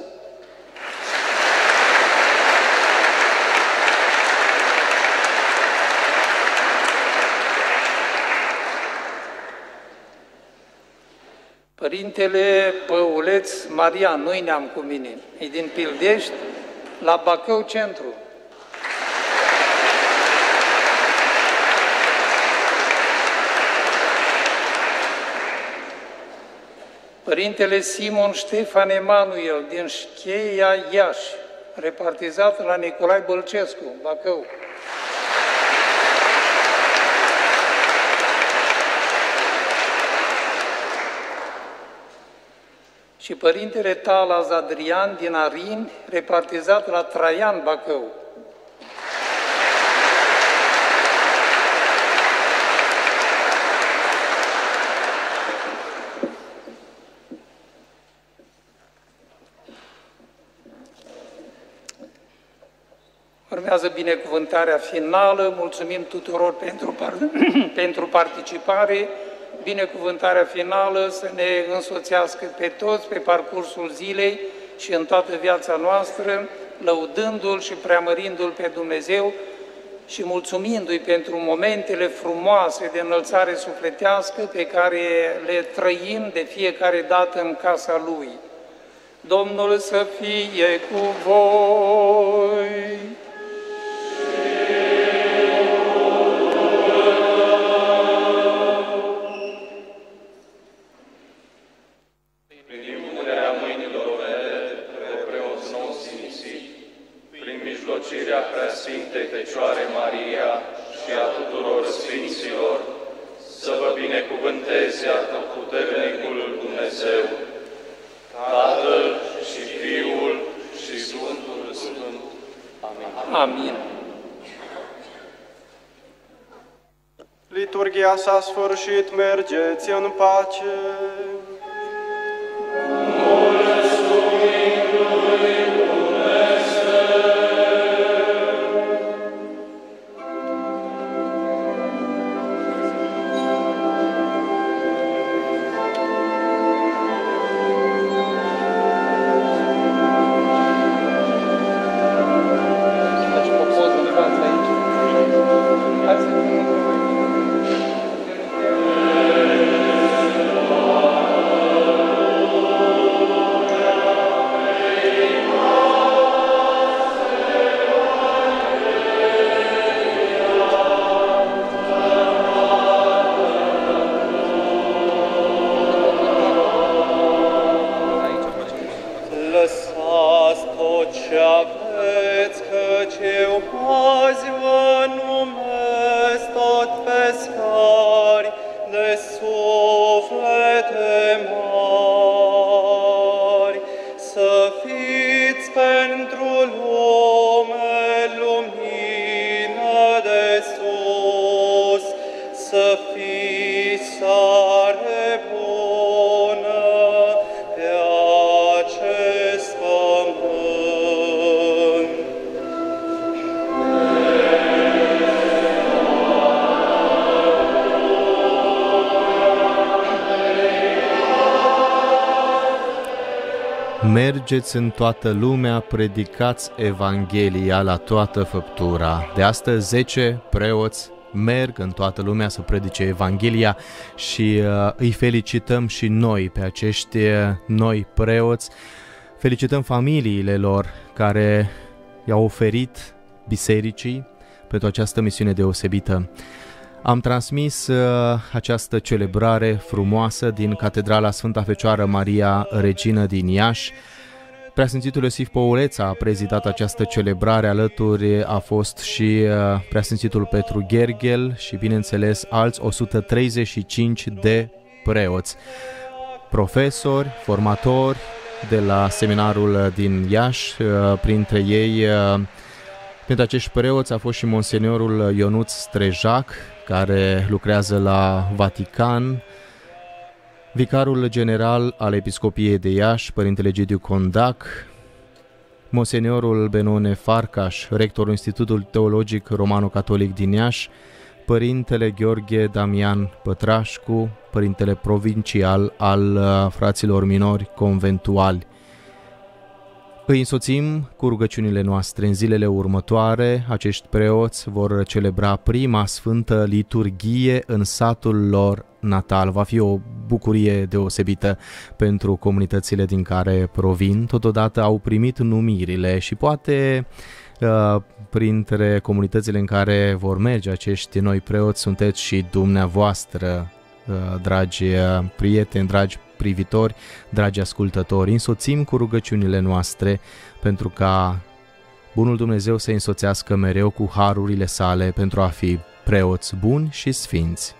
Părintele Păuleț Marian, nu ne-am cu mine, e din Pildești, la Bacău Centru. Părintele Simon Ștefan Emanuel din Șcheia Iași, repartizat la Nicolae Bălcescu, Bacău. Și părintele Talaz Adrian din Arin, repartizat la Traian Bacău. Urmează binecuvântarea finală. Mulțumim tuturor pentru, pentru participare binecuvântarea finală să ne însoțească pe toți pe parcursul zilei și în toată viața noastră, lăudându-L și preamărindu-L pe Dumnezeu și mulțumindu-i pentru momentele frumoase de înălțare sufletească pe care le trăim de fiecare dată în casa Lui. Domnul să fie cu voi! S-a sfârșit, mergeți în pace. Mergeți în toată lumea, predicați Evanghelia la toată făptura. De astăzi 10 preoți merg în toată lumea să predice Evanghelia și uh, îi felicităm și noi pe acești uh, noi preoți. Felicităm familiile lor care i-au oferit bisericii pentru această misiune deosebită. Am transmis uh, această celebrare frumoasă din Catedrala Sfânta Fecioară Maria Regină din Iași. Preasfințitul Iosif Păuleț a prezidat această celebrare, alături a fost și uh, Preasfințitul Petru Gergel și, bineînțeles, alți 135 de preoți, profesori, formatori de la seminarul din Iași, uh, printre ei uh, Printre acești preoți a fost și monseniorul Ionuț Strejac, care lucrează la Vatican, vicarul general al Episcopiei de Iași, Părintele Gidiu Condac, monseniorul Benone Farcaș, rectorul Institutul Teologic Romano-Catolic din Iași, Părintele Gheorghe Damian Pătrașcu, Părintele Provincial al uh, fraților minori conventuali. Îi însoțim cu rugăciunile noastre. În zilele următoare, acești preoți vor celebra prima sfântă liturghie în satul lor natal. Va fi o bucurie deosebită pentru comunitățile din care provin. Totodată au primit numirile și poate uh, printre comunitățile în care vor merge acești noi preoți sunteți și dumneavoastră, uh, dragi uh, prieteni, dragi privitori, dragi ascultători, însoțim cu rugăciunile noastre pentru ca Bunul Dumnezeu să însoțească mereu cu harurile sale pentru a fi preoți buni și sfinți.